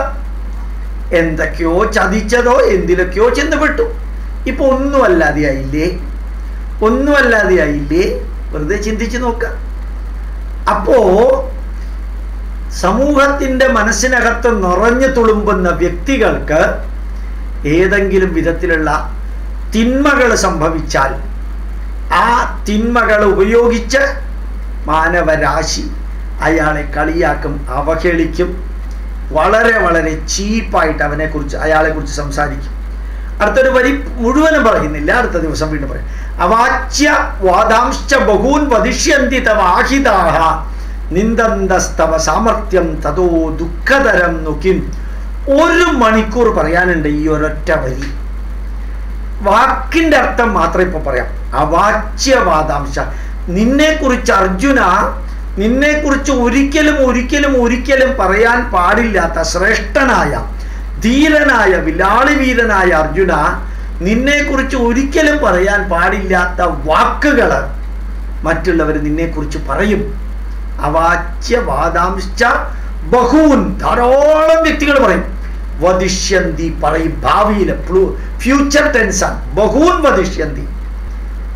എന്തൊക്കെയോ ചതിച്ചതോ എന്തിലൊക്കെയോ ചെന്നപ്പെട്ടു ഇപ്പൊ ഒന്നുമല്ലാതെ ആയില്ലേ ഒന്നുമല്ലാതെ ആയില്ലേ വെറുതെ ചിന്തിച്ചു നോക്ക. അപ്പോ സമൂഹത്തിന്റെ മനസ്സിനകത്ത് നിറഞ്ഞു തുളുമ്പുന്ന വ്യക്തികൾക്ക് ഏതെങ്കിലും വിധത്തിലുള്ള തിന്മകൾ സംഭവിച്ചാൽ ആ തിന്മകൾ ഉപയോഗിച്ച് മാനവരാശി അയാളെ കളിയാക്കും അവഹേളിക്കും വളരെ വളരെ ചീപ്പായിട്ട് അവനെ കുറിച്ച് അയാളെ കുറിച്ച് സംസാരിക്കും. അടുത്തൊരു വരി മുഴുവനും പറയുന്നില്ല. അടുത്ത ദിവസം വീണ്ടും പറയും. അവാച്യ വാദാംശ ബഹൂൻ വധിഷ്യന്തി തവാഹിതാഹ നിന്ദന്തസ്തവ സാമർത്ഥ്യം തതോ ദുഃഖതരം നുക്കിം ഒരു മണിക്കൂർ പറയാനുണ്ട് ഈ ഒരൊറ്റ വരി. വാക്കിന്റെ അർത്ഥം മാത്രം ഇപ്പൊ പറയാം. അവാച്യവാദാംശ. നിന്നെ കുറിച്ച് അർജുന നിന്നെ കുറിച്ച് ഒരിക്കലും ഒരിക്കലും ഒരിക്കലും പറയാൻ പാടില്ലാത്ത ശ്രേഷ്ഠനായ ധീരനായ വിലാളി വീരനായ അർജുന നിന്നെ കുറിച്ച് ഒരിക്കലും പറയാൻ പാടില്ലാത്ത വാക്കുകൾ മറ്റുള്ളവർ നിന്നെ കുറിച്ച് പറയും. അവാച്യവാദാംശ ബഹൂൻ ധാരാളം വ്യക്തികൾ പറയും. വധിഷ്യന്തി പറയും ഭാവിയിൽ ഫ്യൂച്ചർ ടെൻസാണ് ബഹൂൻ വധിഷ്യന്തി.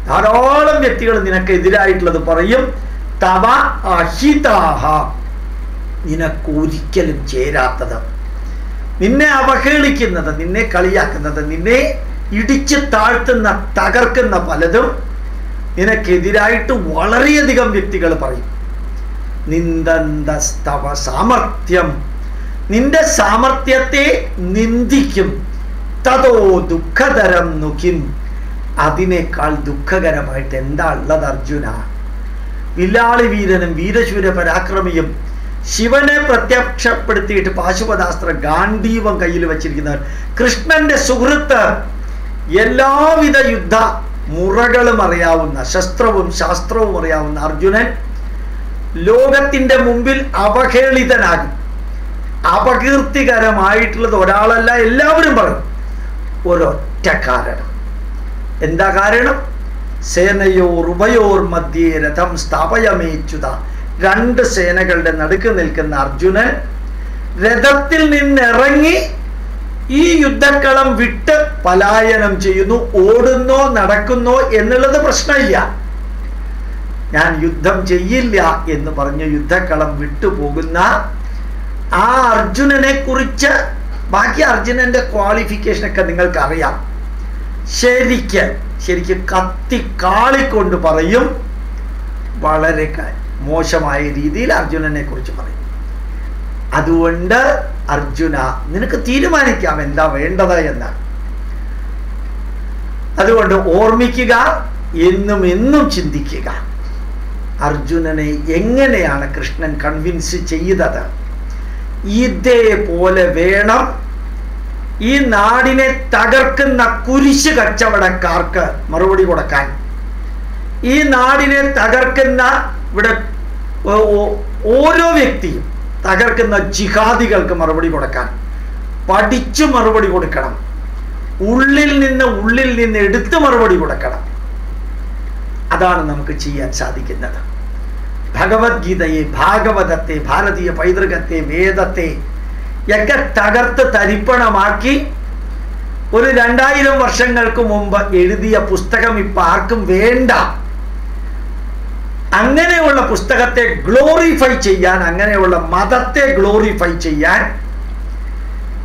ധാരാളം വ്യക്തികൾ നിനക്ക് എതിരായിട്ടുള്ളത് പറയും. തവ അഹിതാഹ. നിനക്ക് ഒരിക്കലും ചേരാത്തത്. നിന്നെ അവഹേളിക്കുന്നത് നിന്നെ കളിയാക്കുന്നത് നിന്നെ ഇടിച്ച് താഴ്ത്തുന്ന തകർക്കുന്ന പലതും നിനക്കെതിരായിട്ട് വളരെയധികം വ്യക്തികൾ പറയും. നിന്ദന്തസ്തവ സാമർത്ഥ്യം നിന്റെ സാമർത്ഥ്യത്തെ നിന്ദിക്കും. തതോ ദുഃഖതരം നുഖിൻ. അതിനേക്കാൾ ദുഃഖകരമായിട്ട് എന്താ ഉള്ളത് അർജുന? വില്ലാളി വീരനും വീരശൂര പരാക്രമിയും ശിവനെ പ്രത്യക്ഷപ്പെടുത്തിയിട്ട് പാശുപതാസ്ത്ര ഗാന്ധീവം കയ്യിൽ വെച്ചിരിക്കുന്നവർ. കൃഷ്ണന്റെ സുഹൃത്ത്. എല്ലാവിധ യുദ്ധ മുറകളും അറിയാവുന്ന ശസ്ത്രവും ശാസ്ത്രവും അറിയാവുന്ന അർജുനൻ ലോകത്തിന്റെ മുമ്പിൽ അവഹേളിതനാകും. അപകീർത്തികരമായിട്ടുള്ളത് ഒരാളല്ല എല്ലാവരും പറയും. ഒരൊറ്റ കാരണം എന്താ കാരണം? സേനയോർ ഉഭയോർ മധ്യേ രഥം സ്ഥാപയമേച്ചുത. രണ്ട് സേനകളുടെ നടുക്ക് നിൽക്കുന്ന അർജുനൻ രഥത്തിൽ നിന്നിറങ്ങി ഈ യുദ്ധക്കളം വിട്ട് പലായനം ചെയ്യുന്നു. ഓടുന്നോ നടക്കുന്നോ എന്നുള്ളത് പ്രശ്നമില്ല. ഞാൻ യുദ്ധം ചെയ്യില്ല എന്ന് പറഞ്ഞ് യുദ്ധക്കളം വിട്ടുപോകുന്ന ആ അർജുനനെ കുറിച്ച് ബാക്കി അർജുനന്റെ ക്വാളിഫിക്കേഷൻ ഒക്കെ നിങ്ങൾക്ക് അറിയാം ശരിക്ക് ശരിക്ക് കത്തി കാളിക്കൊണ്ട് പറയും. വളരെ മോശമായ രീതിയിൽ അർജുനനെ കുറിച്ച് പറയും. അതുകൊണ്ട് അർജുന നിനക്ക് തീരുമാനിക്കാം എന്താ വേണ്ടത് എന്ന്. അതുകൊണ്ട് ഓർമ്മിക്കുക എന്നും എന്നും ചിന്തിക്കുക. അർജുനനെ എങ്ങനെയാണ് കൃഷ്ണൻ കൺവിൻസ് ചെയ്തത്? ഇതേപോലെ വേണം. ഈ നാടിനെ തകർക്കുന്ന കുരിശ് കച്ചവടക്കാർക്ക് മറുപടി കൊടുക്കാൻ. ഈ നാടിനെ തകർക്കുന്ന ഇവിടെ ഓരോ വ്യക്തിയും തകർക്കുന്ന ജിഹാദികൾക്ക് മറുപടി കൊടുക്കാൻ. പഠിച്ചു മറുപടി കൊടുക്കണം. ഉള്ളിൽ നിന്ന് ഉള്ളിൽ നിന്ന് എടുത്ത് മറുപടി കൊടുക്കണം. അതാണ് നമുക്ക് ചെയ്യാൻ സാധിക്കുന്നത്. ഭഗവത്ഗീതയെ ഭാഗവതത്തെ ഭാരതീയ പൈതൃകത്തെ വേദത്തെ ഒക്കെ തകർത്ത് തരിപ്പണമാക്കി ഒരു രണ്ടായിരം വർഷങ്ങൾക്ക് മുമ്പ് എഴുതിയ പുസ്തകം ഇപ്പൊ ആർക്കും വേണ്ട. അങ്ങനെയുള്ള പുസ്തകത്തെ ഗ്ലോറിഫൈ ചെയ്യാൻ അങ്ങനെയുള്ള മതത്തെ ഗ്ലോറിഫൈ ചെയ്യാൻ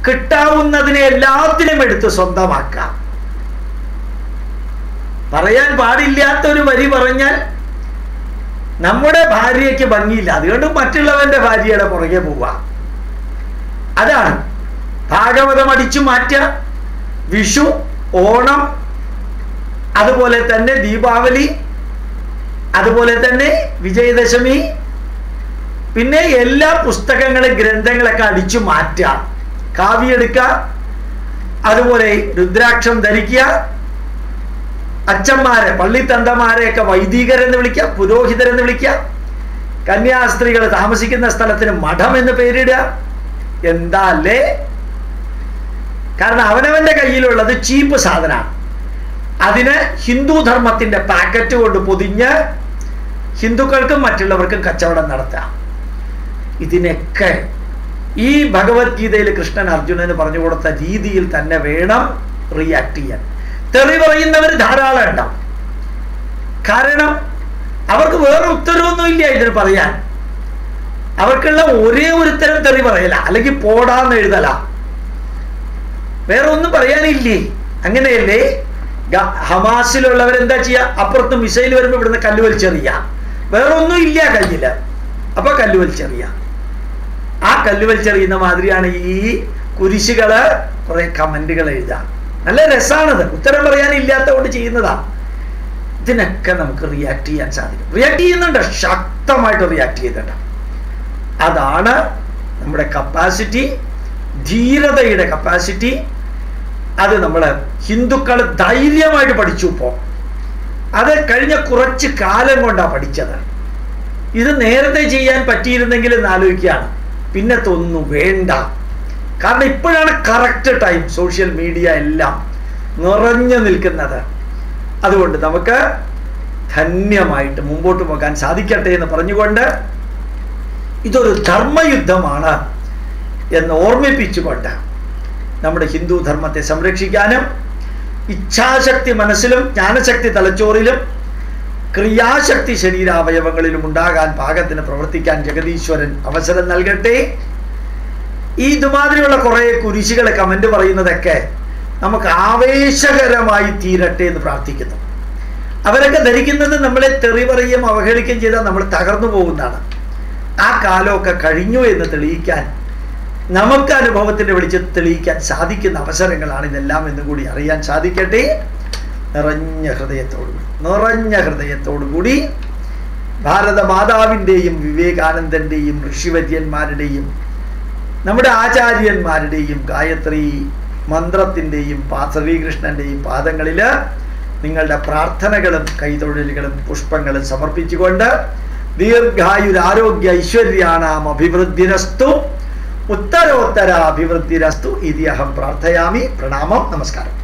കിട്ടാവുന്നതിനെ എല്ലാത്തിനും എടുത്ത് സ്വന്തമാക്കാം. പറയാൻ പാടില്ലാത്ത ഒരു വരി പറഞ്ഞാൽ നമ്മുടെ ഭാര്യയ്ക്ക് ഭംഗിയില്ല. അതുകൊണ്ട് മറ്റുള്ളവന്റെ ഭാര്യയുടെ പുറകെ പോവുക അതാണ്. ഭാഗവതം അടിച്ചു മാറ്റുക വിഷു ഓണം അതുപോലെ തന്നെ ദീപാവലി അതുപോലെ തന്നെ വിജയദശമി പിന്നെ എല്ലാ പുസ്തകങ്ങളും ഗ്രന്ഥങ്ങളൊക്കെ അടിച്ചു മാറ്റുക. കാവ്യെടുക്കുക അതുപോലെ രുദ്രാക്ഷം ധരിക്കുക അച്ഛന്മാരെ പള്ളിത്തന്തമാരെയൊക്കെ വൈദികരെന്ന് വിളിക്കുക പുരോഹിതരെന്ന് വിളിക്കുക. കന്യാസ്ത്രീകൾ താമസിക്കുന്ന സ്ഥലത്തിന് മഠം എന്ന് പേരിടുക. എന്താ അല്ലേ? കാരണം അവനവന്റെ കയ്യിലുള്ളത് ചീപ്പ് സാധനമാണ് അതിന് ഹിന്ദു ധർമ്മത്തിന്റെ പാക്കറ്റ് കൊണ്ട് പൊതിഞ്ഞ് ഹിന്ദുക്കൾക്കും മറ്റുള്ളവർക്കും കച്ചവടം നടത്താം ഇതിനൊക്കെ ഈ ഭഗവത്ഗീതയിൽ കൃഷ്ണൻ അർജുനന് പറഞ്ഞു കൊടുത്ത രീതിയിൽ തന്നെ വേണം റിയാക്ട് ചെയ്യാൻ. തെറി പറയുന്നവർ ധാരാളം ഉണ്ടാവും. കാരണം അവർക്ക് വേറെ ഉത്തരവൊന്നും ഇല്ല ഇതിന് പറയാൻ. അവർക്കുള്ള ഒരേ ഒരു തരം തെറി പറയല. അല്ലെങ്കിൽ പോടാന്ന് എഴുതല. വേറെ ഒന്നും പറയാനില്ലേ? അങ്ങനെയല്ലേ? ഹമാസിലുള്ളവർ എന്താ ചെയ്യുക അപ്പുറത്ത് മിസൈൽ വരുമ്പോൾ ഇവിടുന്ന് കല്ല് വലിച്ചെറിയ. വേറെ ഒന്നും ഇല്ല കയ്യിൽ. അപ്പൊ കല്ല് വലിച്ചെറിയ. ആ കല്ല് വലിച്ചെറിയുന്ന മാതിരിയാണ് ഈ കുരിശുകൾ കുറെ കമന്റുകൾ എഴുതാം. നല്ല രസമാണത് ഉത്തരം പറയാനില്ലാത്ത കൊണ്ട് ചെയ്യുന്നതാ. ഇതിനൊക്കെ നമുക്ക് റിയാക്ട് ചെയ്യാൻ സാധിക്കും. റിയാക്ട് ചെയ്യുന്നുണ്ട്. ശക്തമായിട്ട് റിയാക്ട് ചെയ്യുന്നുണ്ട് അതാണ് നമ്മുടെ കപ്പാസിറ്റി ധീരതയുടെ കപ്പാസിറ്റി അത് നമ്മൾ ഹിന്ദുക്കൾ ധൈര്യമായിട്ട് പഠിച്ചു ഇപ്പോൾ അത് കഴിഞ്ഞ കുറച്ച് കാലം കൊണ്ടാണ് പഠിച്ചത്. ഇത് നേരത്തെ ചെയ്യാൻ പറ്റിയിരുന്നെങ്കിൽ എന്ന് ആലോചിക്കുകയാണ്. പിന്നത്തെ ഒന്നും വേണ്ട. കാരണം ഇപ്പോഴാണ് കറക്റ്റ് ടൈം സോഷ്യൽ മീഡിയ എല്ലാം നിറഞ്ഞു നിൽക്കുന്നത്. അതുകൊണ്ട് നമുക്ക് ധന്യമായിട്ട് മുമ്പോട്ട് പോകാൻ സാധിക്കട്ടെ എന്ന് പറഞ്ഞുകൊണ്ട് ഇതൊരു ധർമ്മയുദ്ധമാണ് എന്ന് ഓർമ്മിപ്പിച്ചുകൊണ്ട് നമ്മുടെ ഹിന്ദു ധർമ്മത്തെ സംരക്ഷിക്കാനും ഇച്ഛാശക്തി മനസ്സിലും ജ്ഞാനശക്തി തലച്ചോറിലും ക്രിയാശക്തി ശരീരാവയവങ്ങളിലും ഉണ്ടാകാൻ പാകത്തിന് പ്രവർത്തിക്കാൻ ജഗതീശ്വരൻ അവസരം നൽകട്ടെ. ഈ ഇതുമാതിരിയുള്ള കുറേ കുരിശുകളെ കമന്റ് പറയുന്നതൊക്കെ നമുക്ക് ആവേശകരമായി തീരട്ടെ എന്ന് പ്രാർത്ഥിക്കുന്നു. അവരൊക്കെ ധരിക്കുന്നത് നമ്മളെ തെറി പറയുകയും അവഹേളിക്കുകയും ചെയ്താൽ നമ്മൾ തകർന്നു പോകുന്നതാണ്. ആ കാലമൊക്കെ കഴിഞ്ഞു എന്ന് തെളിയിക്കാൻ നമുക്ക് അനുഭവത്തിന്റെ വെളിച്ചത്തിൽ തെളിയിക്കാൻ സാധിക്കുന്ന അവസരങ്ങളാണ് ഇതെല്ലാം എന്നും കൂടി അറിയാൻ സാധിക്കട്ടെ. നിറഞ്ഞ ഹൃദയത്തോടു നിറഞ്ഞ ഹൃദയത്തോടു കൂടി ഭാരത മാതാവിന്റെയും വിവേകാനന്ദന്റെയും ഋഷിവര്യന്മാരുടെയും നമ്മുടെ ആചാര്യന്മാരുടെയും ഗായത്രി മന്ത്രത്തിന്റെയും ശ്രീകൃഷ്ണന്റെയും പാദങ്ങളിൽ നിങ്ങളുടെ പ്രാർത്ഥനകളും കൈതൊഴിലുകളും പുഷ്പങ്ങളും സമർപ്പിച്ചുകൊണ്ട് ദീർഘായുരാരോഗ്യ ഐശ്വര്യാണാം അഭിവൃദ്ധിരസ്തു ഉത്തരോത്തര അഭിവൃദ്ധിരസ്തു ഇതി അഹം പ്രാർത്ഥയാമി. പ്രണാമം നമസ്കാരം.